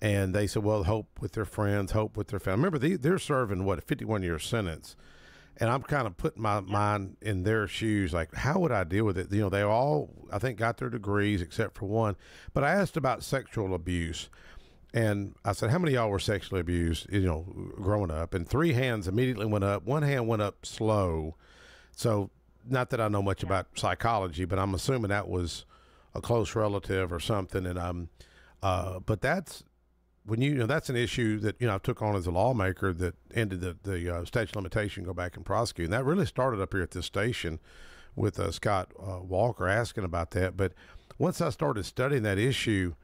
and they said, well, hope with their friends, hope with their family. Remember, they, they're serving what a fifty-one year sentence, and I'm kind of putting my mind in their shoes, like how would I deal with it? You know, they all I think got their degrees except for one, but I asked about sexual abuse. And I said, "How many of y'all were sexually abused? You know, growing up?" And three hands immediately went up. One hand went up slow. So, not that I know much about psychology, but I'm assuming that was a close relative or something. And um, uh, but that's when you, you know that's an issue that you know I took on as a lawmaker that ended the the uh, statute of limitation, go back and prosecute. And that really started up here at this station with uh, Scott uh, Walker asking about that. But once I started studying that issue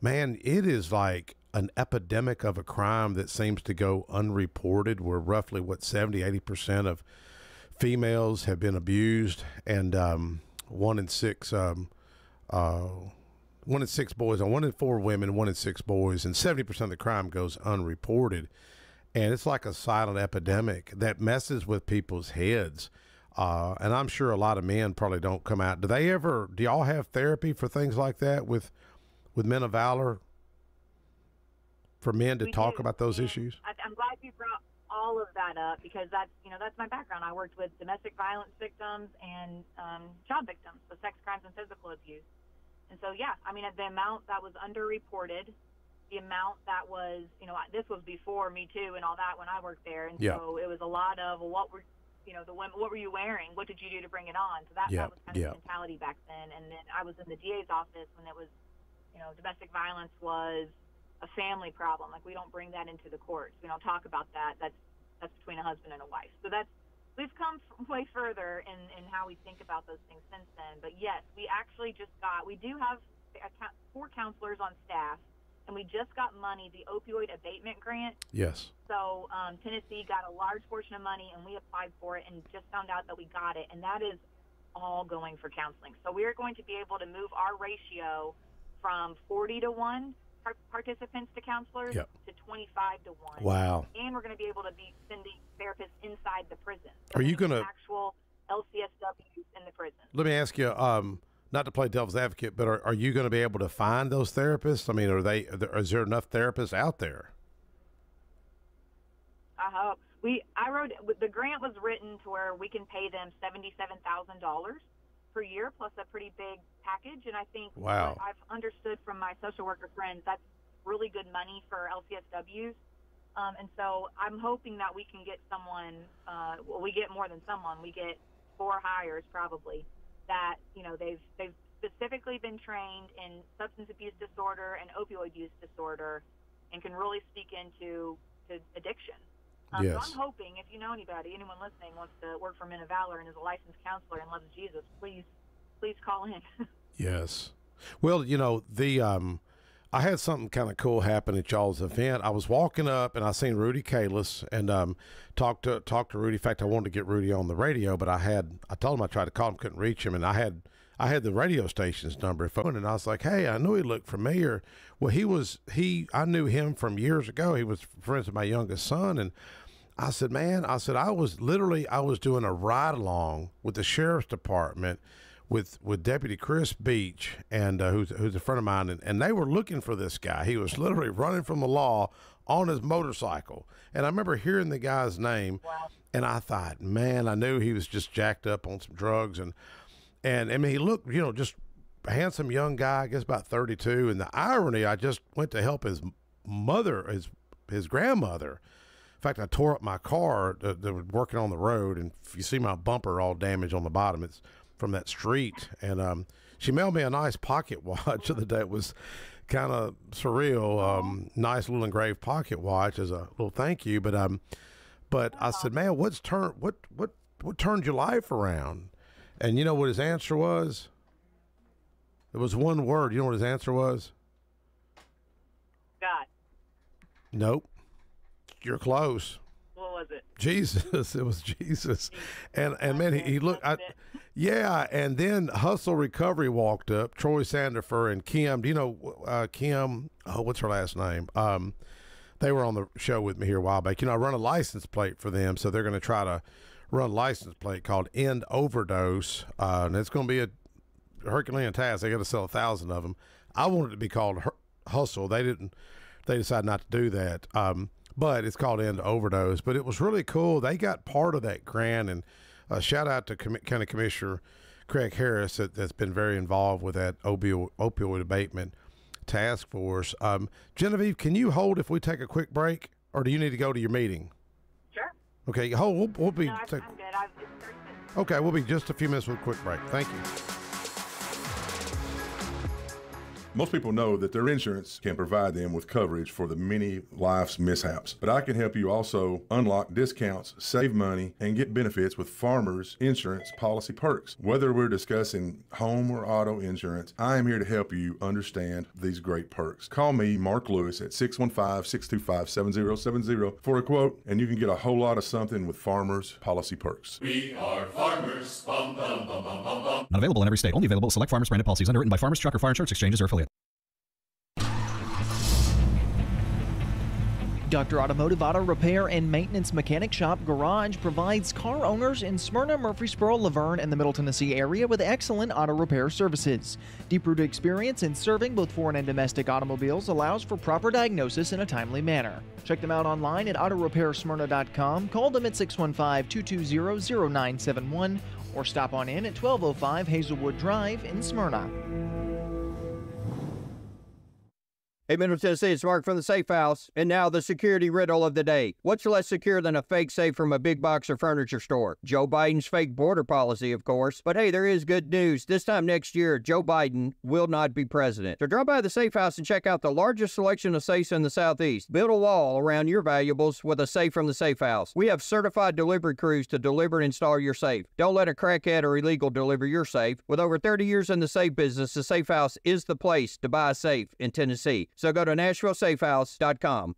man, it is like an epidemic of a crime that seems to go unreported, where roughly what 70, 80% of females have been abused, and um, one in six, um, uh, one in six boys, one in four women, one in six boys, and 70% of the crime goes unreported. And it's like a silent epidemic that messes with people's heads. Uh, and I'm sure a lot of men probably don't come out. Do they ever? Do y'all have therapy for things like that with with men of valor for men to We talk do, about those and issues? I, I'm glad you brought all of that up because that's you know that's my background. I worked with domestic violence victims and um, job victims, so sex crimes and physical abuse. And so yeah, I mean the amount that was underreported, the amount that was you know this was before Me Too and all that when I worked there, and Yeah. so it was a lot of well, what were you know the women what were you wearing? What did you do to bring it on? So that, Yeah, that was kind of yeah. the mentality back then. And then I was in the DA's office when it was you know domestic violence was a family problem. Like we don't bring that into the courts. We don't talk about that. That's that's between a husband and a wife. So that's we've come *laughs* way further in in how we think about those things since then. But yes, we actually just got. We do have four counselors on staff, and we just got money, the opioid abatement grant. Yes. So um, Tennessee got a large portion of money, and we applied for it, and just found out that we got it, and that is all going for counseling. So we are going to be able to move our ratio from 40 to one par- participants to counselors Yep. to 25 to one. Wow. And we're going to be able to be sending therapists inside the prison. Are you gonna- actual LCSWs in the prison? Let me ask you, um, not to play devil's advocate, but are, are you going to be able to find those therapists? I mean, are they? are there- Is there enough therapists out there? I hope we. I wrote the grant was written to where we can pay them seventy-seven thousand dollars per year plus a pretty big package, and I think Wow. I've understood from my social worker friends that's really good money for LCSWs. Um, and so I'm hoping that we can get someone. Uh, well, we get more than someone. We get four hires probably that you know they've they've specifically been trained in substance abuse disorder and opioid use disorder, and can really speak into to addiction. Um, Yes. So I'm hoping if you know anybody, anyone listening wants to work for Men of Valor and is a licensed counselor and loves Jesus, please, please call in. *laughs* Yes. Well, you know, the um I had something kind of cool happen at y'all's event. I was walking up and I seen Rudy Kalis and um talked to talked to Rudy. In fact, I wanted to get Rudy on the radio, but I had I told him I tried to call him, couldn't reach him, and I had I had the radio station's number phone and I was like, Hey, I knew he looked familiar. Well he was he I knew him from years ago. He was friends with my youngest son and I said, man, I said, I was literally, I was doing a ride along with the sheriff's department with, with Deputy Chris Beach and uh, who's, who's a friend of mine. And, and they were looking for this guy. He was literally running from the law on his motorcycle. And I remember hearing the guy's name and I thought, man, I knew he was just jacked up on some drugs. And, and I mean, he looked, you know, just a handsome young guy, I guess about 32. And the irony, I just went to help his mother, his, his grandmother. In fact, I tore up my car that, that was working on the road, and you see my bumper all damaged on the bottom, it's from that street. And um, she mailed me a nice pocket *laughs* watch the other day. It was kind of surreal, um, nice little engraved pocket watch as a little thank you. But um, but I said, man, what's turned what what what turned your life around? And you know what his answer was? It was one word. You know what his answer was? God. Nope. You're close. What was it? Jesus. *laughs* It was Jesus. And and man, he, he looked. I, yeah. And then Hustle Recovery walked up. Troy Sandifer and Kim. Do you know uh, Kim? Oh, what's her last name? Um, they were on the show with me here a while back. You know, I run a license plate for them, so they're going to try to run license plate called End Overdose, uh, and it's going to be a Herculean task. They got to sell a thousand of them. I wanted to be called Hu- Hustle. They didn't. They decided not to do that. Um, but it's called End Overdose. But it was really cool. They got part of that grant, and uh, shout out to Com- County Commissioner Craig Harris that, that's been very involved with that opioid, opioid abatement task force. Um, Genevieve, can you hold if we take a quick break, or do you need to go to your meeting? Okay, hold. We'll, we'll be. No, I'm, I'm good. Thursday. okay, we'll be just a few minutes with a quick break. Thank you. Most people know that their insurance can provide them with coverage for the many life's mishaps. But I can help you also unlock discounts, save money, and get benefits with Farmers Insurance policy perks. Whether we're discussing home or auto insurance, I am here to help you understand these great perks. Call me, Mark Lewis, at 615 625 7070 for a quote, and you can get a whole lot of something with Farmers policy perks. We are farmers. Not available in every state. Only available with select farmers branded policies underwritten by Farmers Truck or Fire Insurance Exchanges or affiliate. Dr. Automotive Auto Repair and Maintenance Mechanic Shop Garage provides car owners in Smyrna, Murfreesboro, La Vergne, and the Middle Tennessee area with excellent auto repair services. Deep rooted experience in serving both foreign and domestic automobiles allows for proper diagnosis in a timely manner. Check them out online at autorepairsmyrna.com, call them at 615 220 0971, or stop on in at 1205 Hazelwood Drive in Smyrna. Hey, Middle Tennessee, it's Mark from the Safe House. And now the security riddle of the day. What's less secure than a fake safe from a big box or furniture store? Joe Biden's fake border policy, of course. But hey, there is good news. This time next year, Joe Biden will not be president. So drop by the Safe House and check out the largest selection of safes in the Southeast. Build a wall around your valuables with a safe from the Safe House. We have certified delivery crews to deliver and install your safe. Don't let a crackhead or illegal deliver your safe. With over 30 years in the safe business, the Safe House is the place to buy a safe in Tennessee. So go to NashvilleSafeHouse.com.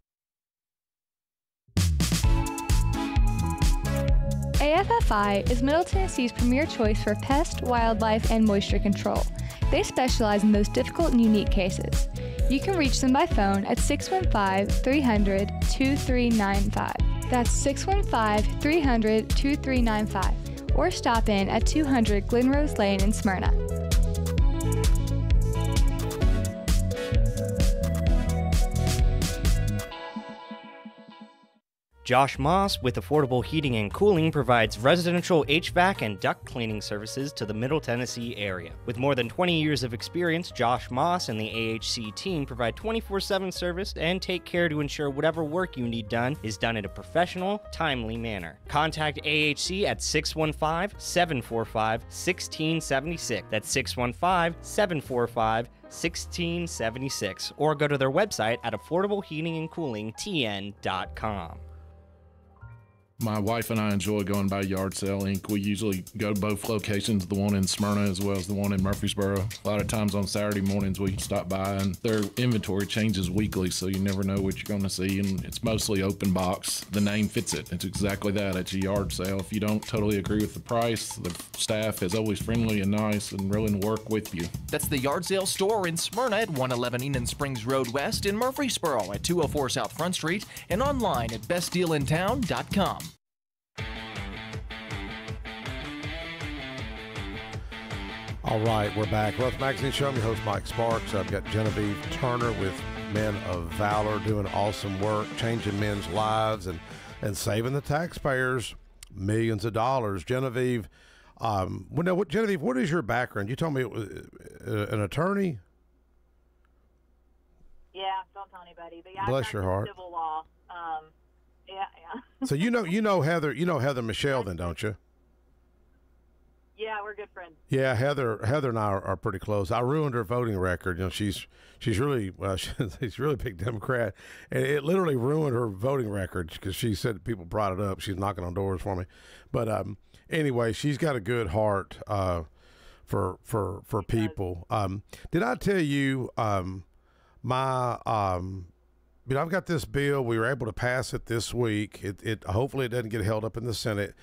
AFFI is Middle Tennessee's premier choice for pest, wildlife, and moisture control. They specialize in those difficult and unique cases. You can reach them by phone at 615 300 2395. That's 615 300 2395. Or stop in at 200 Glenrose Lane in Smyrna. Josh Moss with Affordable Heating and Cooling provides residential HVAC and duct cleaning services to the Middle Tennessee area. With more than 20 years of experience, Josh Moss and the AHC team provide 24 7 service and take care to ensure whatever work you need done is done in a professional, timely manner. Contact AHC at 615 745 1676. That's 615 745 1676 or go to their website at affordableheatingandcoolingtn.com. My wife and I enjoy going by Yard Sale Inc. We usually go to both locations, the one in Smyrna as well as the one in Murfreesboro. A lot of times on Saturday mornings we stop by and their inventory changes weekly, so you never know what you're going to see. And it's mostly open box. The name fits it. It's exactly that. It's a yard sale. If you don't totally agree with the price, the staff is always friendly and nice and willing to work with you. That's the Yard Sale Store in Smyrna at 111 Enon Springs Road West in Murfreesboro at 204 South Front Street and online at bestdealintown.com. All right, we're back. Wealth Magazine Show. I'm your host, Mike Sparks. I've got Genevieve Turner with Men of Valor doing awesome work, changing men's lives and, and saving the taxpayers millions of dollars. Genevieve, um, well, now, what, Genevieve, what is your background? You told me it was uh, an attorney. Yeah, don't tell anybody. But yeah, Bless your heart. Civil law. Um, yeah, yeah. *laughs* So you know, you know Heather, you know Heather Michelle, then, don't you? yeah, we're good friends. Yeah, Heather. Heather and I are, are pretty close. I ruined her voting record. You know, she's she's really well, *laughs* she's really a big Democrat, and it literally ruined her voting record because she said people brought it up. She's knocking on doors for me, but um, anyway, she's got a good heart uh, for for for people. Um, did I tell you um, my um, know I've got this bill. We were able to pass it this week. It, it hopefully it doesn't get held up in the Senate.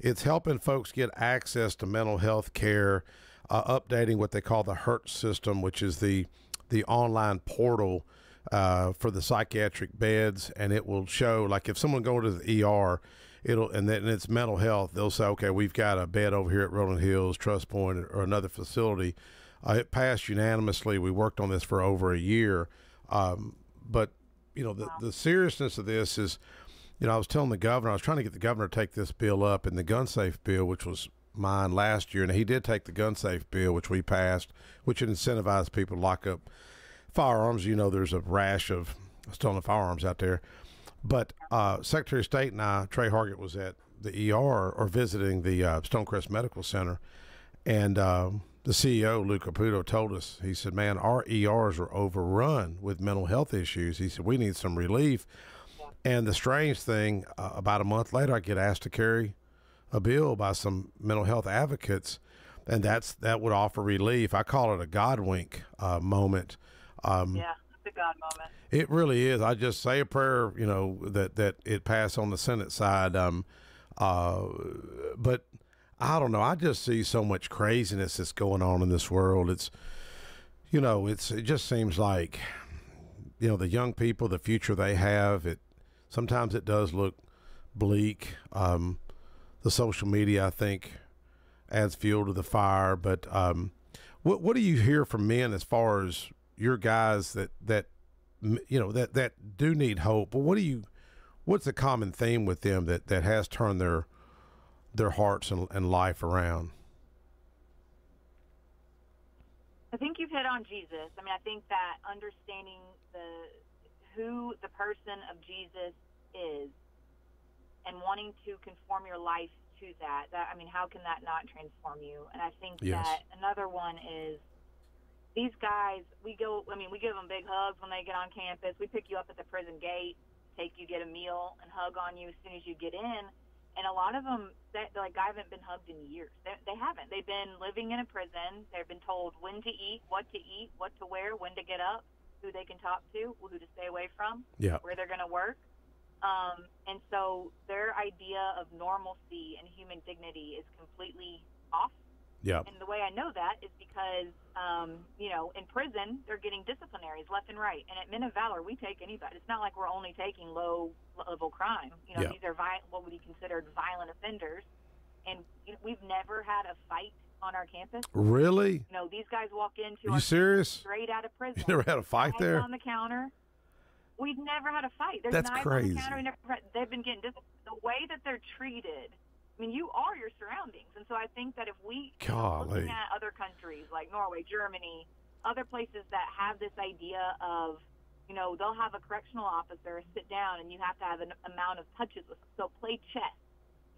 It's helping folks get access to mental health care, uh, updating what they call the HERT system, which is the the online portal uh, for the psychiatric beds, and it will show like if someone going to the ER, it'll and then it's mental health. They'll say, okay, we've got a bed over here at Rolling Hills, Trust Point, or another facility. Uh, it passed unanimously. We worked on this for over a year, um, but you know the the seriousness of this is, you know, I was telling the governor, I was trying to get the governor to take this bill up, and the gun safe bill, which was mine last year, and he did take the gun safe bill, which we passed, which would incentivize people to lock up firearms. You know, there's a rash of stolen firearms out there. But uh, Secretary of State and I, Tre Hargett, was at the ER or visiting the uh, Stonecrest Medical Center, and um, the CEO Lou Caputo told us. He said, "Man, our ERs are overrun with mental health issues." He said, "We need some relief." And the strange thing, uh, about a month later, I get asked to carry a bill by some mental health advocates, and that's that would offer relief. I call it a God wink uh, moment. Um, yeah, it's a God moment. It really is. I just say a prayer, you know, that that it pass on the Senate side. Um, uh, but I don't know. I just see so much craziness that's going on in this world. It's, you know, it's it just seems like, you know, the young people, the future they have. It sometimes it does look bleak. Um, the social media, I think, adds fuel to the fire. But um, what what do you hear from men as far as your guys that that you know that that do need hope? But what do you what's the common theme with them that that has turned their their hearts and, and life around? I think you've hit on Jesus. I mean, I think that understanding the who the person of Jesus is and wanting to conform your life to that, that I mean, how can that not transform you? And I think Yes. that another one is these guys. We go. I mean, we give them big hugs when they get on campus. We pick you up at the prison gate, take you, get a meal, and hug on you as soon as you get in. And a lot of them, they're like, I haven't been hugged in years. They, they haven't. They've been living in a prison. They've been told when to eat, what to eat, what to wear, when to get up, who they can talk to, who to stay away from, Yeah. where they're going to work. Um, and so their idea of normalcy and human dignity is completely off. Yeah. And the way I know that is because, um, you know, in prison, they're getting disciplinaries left and right. And at Men of Valor, we take anybody. It's not like we're only taking low level crime. You know, Yeah. these are vi- what would be considered violent offenders. And you know, we've never had a fight on our campus. Really? You know, these guys walk into Are you serious? straight out of prison. You never had a fight Knives there? on the counter. We've never had a fight. There's That's crazy. the counter. Never they've been getting dis- the way that they're treated. I mean, you are your surroundings, and so I think that if we you looking at other countries like Norway, Germany, other places that have this idea of, you know, they'll have a correctional officer sit down, and you have to have an amount of touches with them. So play chess,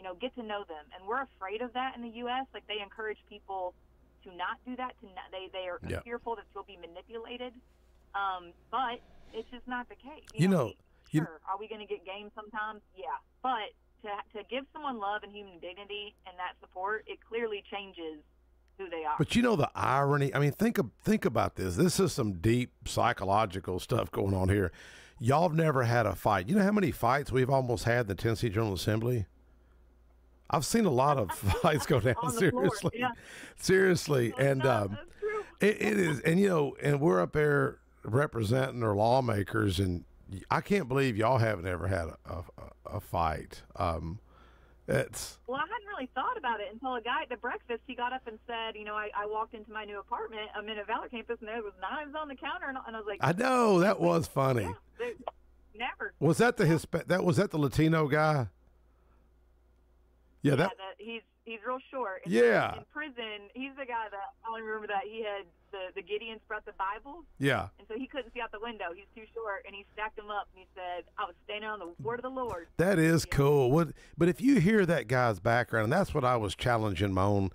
you know, get to know them, and we're afraid of that in the U.S. Like they encourage people to not do that. To not, they they are Yeah. fearful that you'll be manipulated. Um, but it's just not the case. You know, you- sure, are we going to get games sometimes? Yeah, but to to give someone love and human dignity and that support, it clearly changes who they are. But you know the irony. I mean, think of, think about this. This is some deep psychological stuff going on here. Y'all have never had a fight. You know how many fights we've almost had in the Tennessee General Assembly? I've seen a lot of *laughs* fights go down. *laughs* Seriously, yeah. seriously, and um, it, it is. And you know, and we're up there representing our lawmakers, and I can't believe y'all haven't ever had a a, a fight. Um, it's Well, I hadn't really thought about it until a guy at the breakfast, he got up and said, you know, I, I walked into my new apartment, I'm in a Valor campus, and there was knives on the counter, and, and I was like, I know that was funny. they- never. Was that the Hispa- that was that the Latino guy? Yeah, that that he's he's real short. And Yeah. In prison, he's the guy that I only remember that he had the the Gideons brought the Bibles, yeah. and so he couldn't see out the window. He's too short, and he stacked them up, and he said, "I was standing on the word of the Lord." That is cool. What but if you hear that guy's background, and that's what I was challenging my own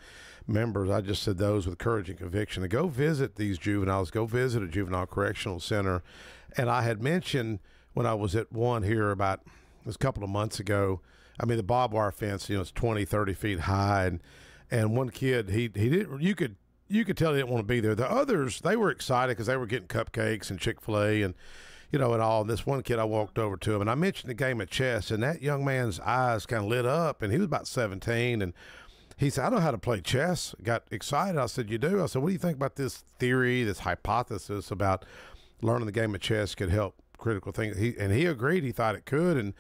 members. I just said those with courage and conviction to go visit these juveniles, go visit a juvenile correctional center. And I had mentioned when I was at one here about it was a couple of months ago I mean, the barbed wire fence, you know, it's 20, 30 feet high, and and one kid, he he didn't. You could you could tell he didn't want to be there. The others, they were excited because they were getting cupcakes and Chick Fil A and you know and all. And this one kid, I walked over to him and I mentioned the game of chess, and that young man's eyes kind of lit up, and he was about seventeen, and he said, "I don't know how to play chess." Got excited. I said, "You do?" I said, "What do you think about this theory, this hypothesis about learning the game of chess could help critical thinking?" He and he agreed. He thought it could, and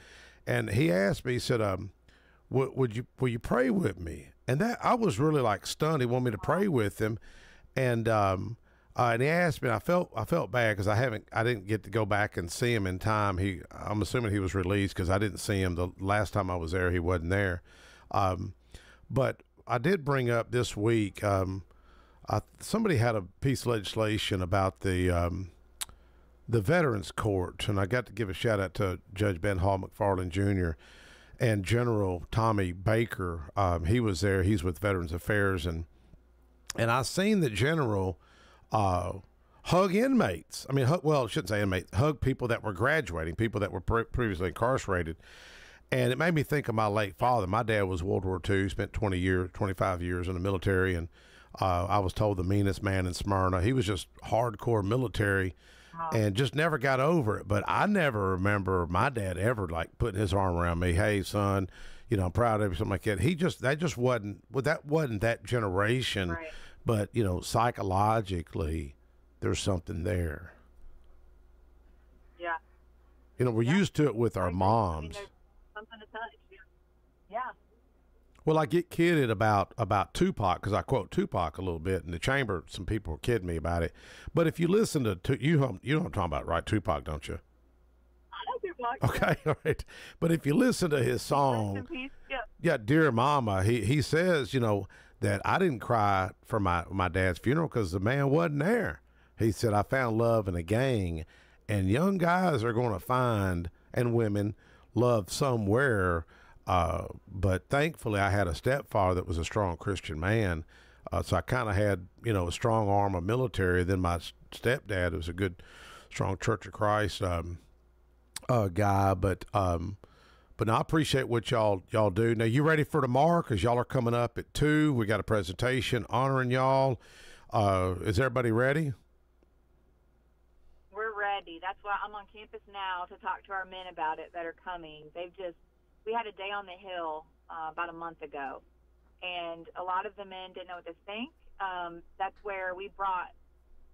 and he asked me. He said, um, would, would you will you pray with me?" And that I was really like stunned. He wanted me to pray with him, and um, uh, and he asked me. I felt I felt bad because I haven't I didn't get to go back and see him in time. He I'm assuming he was released because I didn't see him the last time I was there. He wasn't there. Um, but I did bring up this week. Um, I, somebody had a piece of legislation about the um, the Veterans Court, and I got to give a shout out to Judge Ben Hall McFarland Jr. and General Tommy Baker. Um, he was there. He's with Veterans Affairs, and and I seen the general uh, hug inmates. I mean, hug, well, I shouldn't say inmates. Hug people that were graduating, people that were pre- previously incarcerated. And it made me think of my late father. My dad was World War II, spent 20 years, 25 years in the military, and uh, I was told the meanest man in Smyrna. He was just hardcore military and just never got over it. But I never remember my dad ever like putting his arm around me. Hey, son, you know, I'm proud of you, something like that. He just, that just wasn't, well, that wasn't that generation. Right. But, you know, psychologically, there's something there. Yeah. You know, we're used to it with our moms. There's something to touch. Yeah. Well, I get kidded about about Tupac because I quote Tupac a little bit in the chamber. Some people were kidding me about it, but if you listen to, to you, know- you know what I'm talking about, right? Tupac, don't you? Tupac. Okay, *laughs* all right. But if you listen to his song. Yeah. yeah, dear mama, he he says, you know, that I didn't cry for my my dad's funeral because the man wasn't there. He said I found love in a gang, and young guys are going to find and women love somewhere. Uh, but thankfully, I had a stepfather that was a strong Christian man, uh, so I kind of had you know a strong arm of military. Then my stepdad was a good, strong Church of Christ um, uh, guy, but. Um, but no, I appreciate what y'all y'all do. Now you ready for tomorrow? Because y'all are coming up at two. We got a presentation honoring y'all. Uh, is everybody ready? We're ready. That's why I'm on campus now to talk to our men about it that are coming. They've just, we had a day on the hill uh, about a month ago, and a lot of the men didn't know what to think. Um, that's where we brought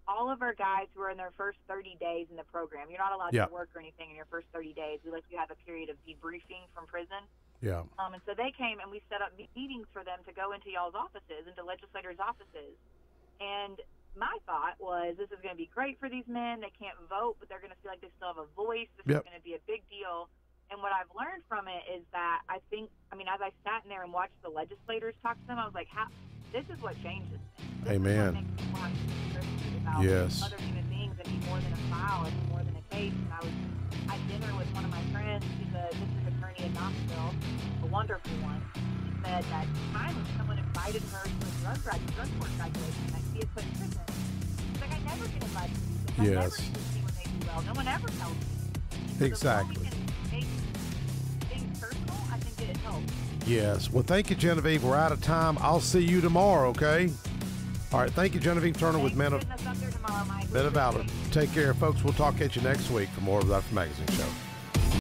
all of our guys who are in their first 30 days in the program. You're not allowed Yeah. to work or anything in your first 30 days. We let you have a period of debriefing from prison. Yeah. Um, and so they came and we set up meetings for them to go into y'all's offices, into legislators' offices. And my thought was this is going to be great for these men. They can't vote, but they're going to feel like they still have a voice. This Yep. is going to be a big deal. And what I've learned from it is that I think, I mean, as I sat in there and watched the legislators talk to them, I was like, how, this is what changes things. This Amen. Is what makes people have to be interested about Yes. other human beings and be more than a file and more than a case. And I was at dinner with one of my friends. He's a district attorney in Knoxville, a wonderful one. He said that time when someone invited her to a drug, grad, drug court graduation that he had put in prison. He's like, I never get invited to these things. I never Yes. see when they do well. No one ever tells me. So Exactly. Yes. Well, thank you, Genevieve. We're out of time. I'll see you tomorrow. Okay. All right. Thank you, Genevieve Turner with Men of Putting us up there tomorrow, Men of Valor. Take care, folks. We'll talk at you next week for more of the Life Magazine Show.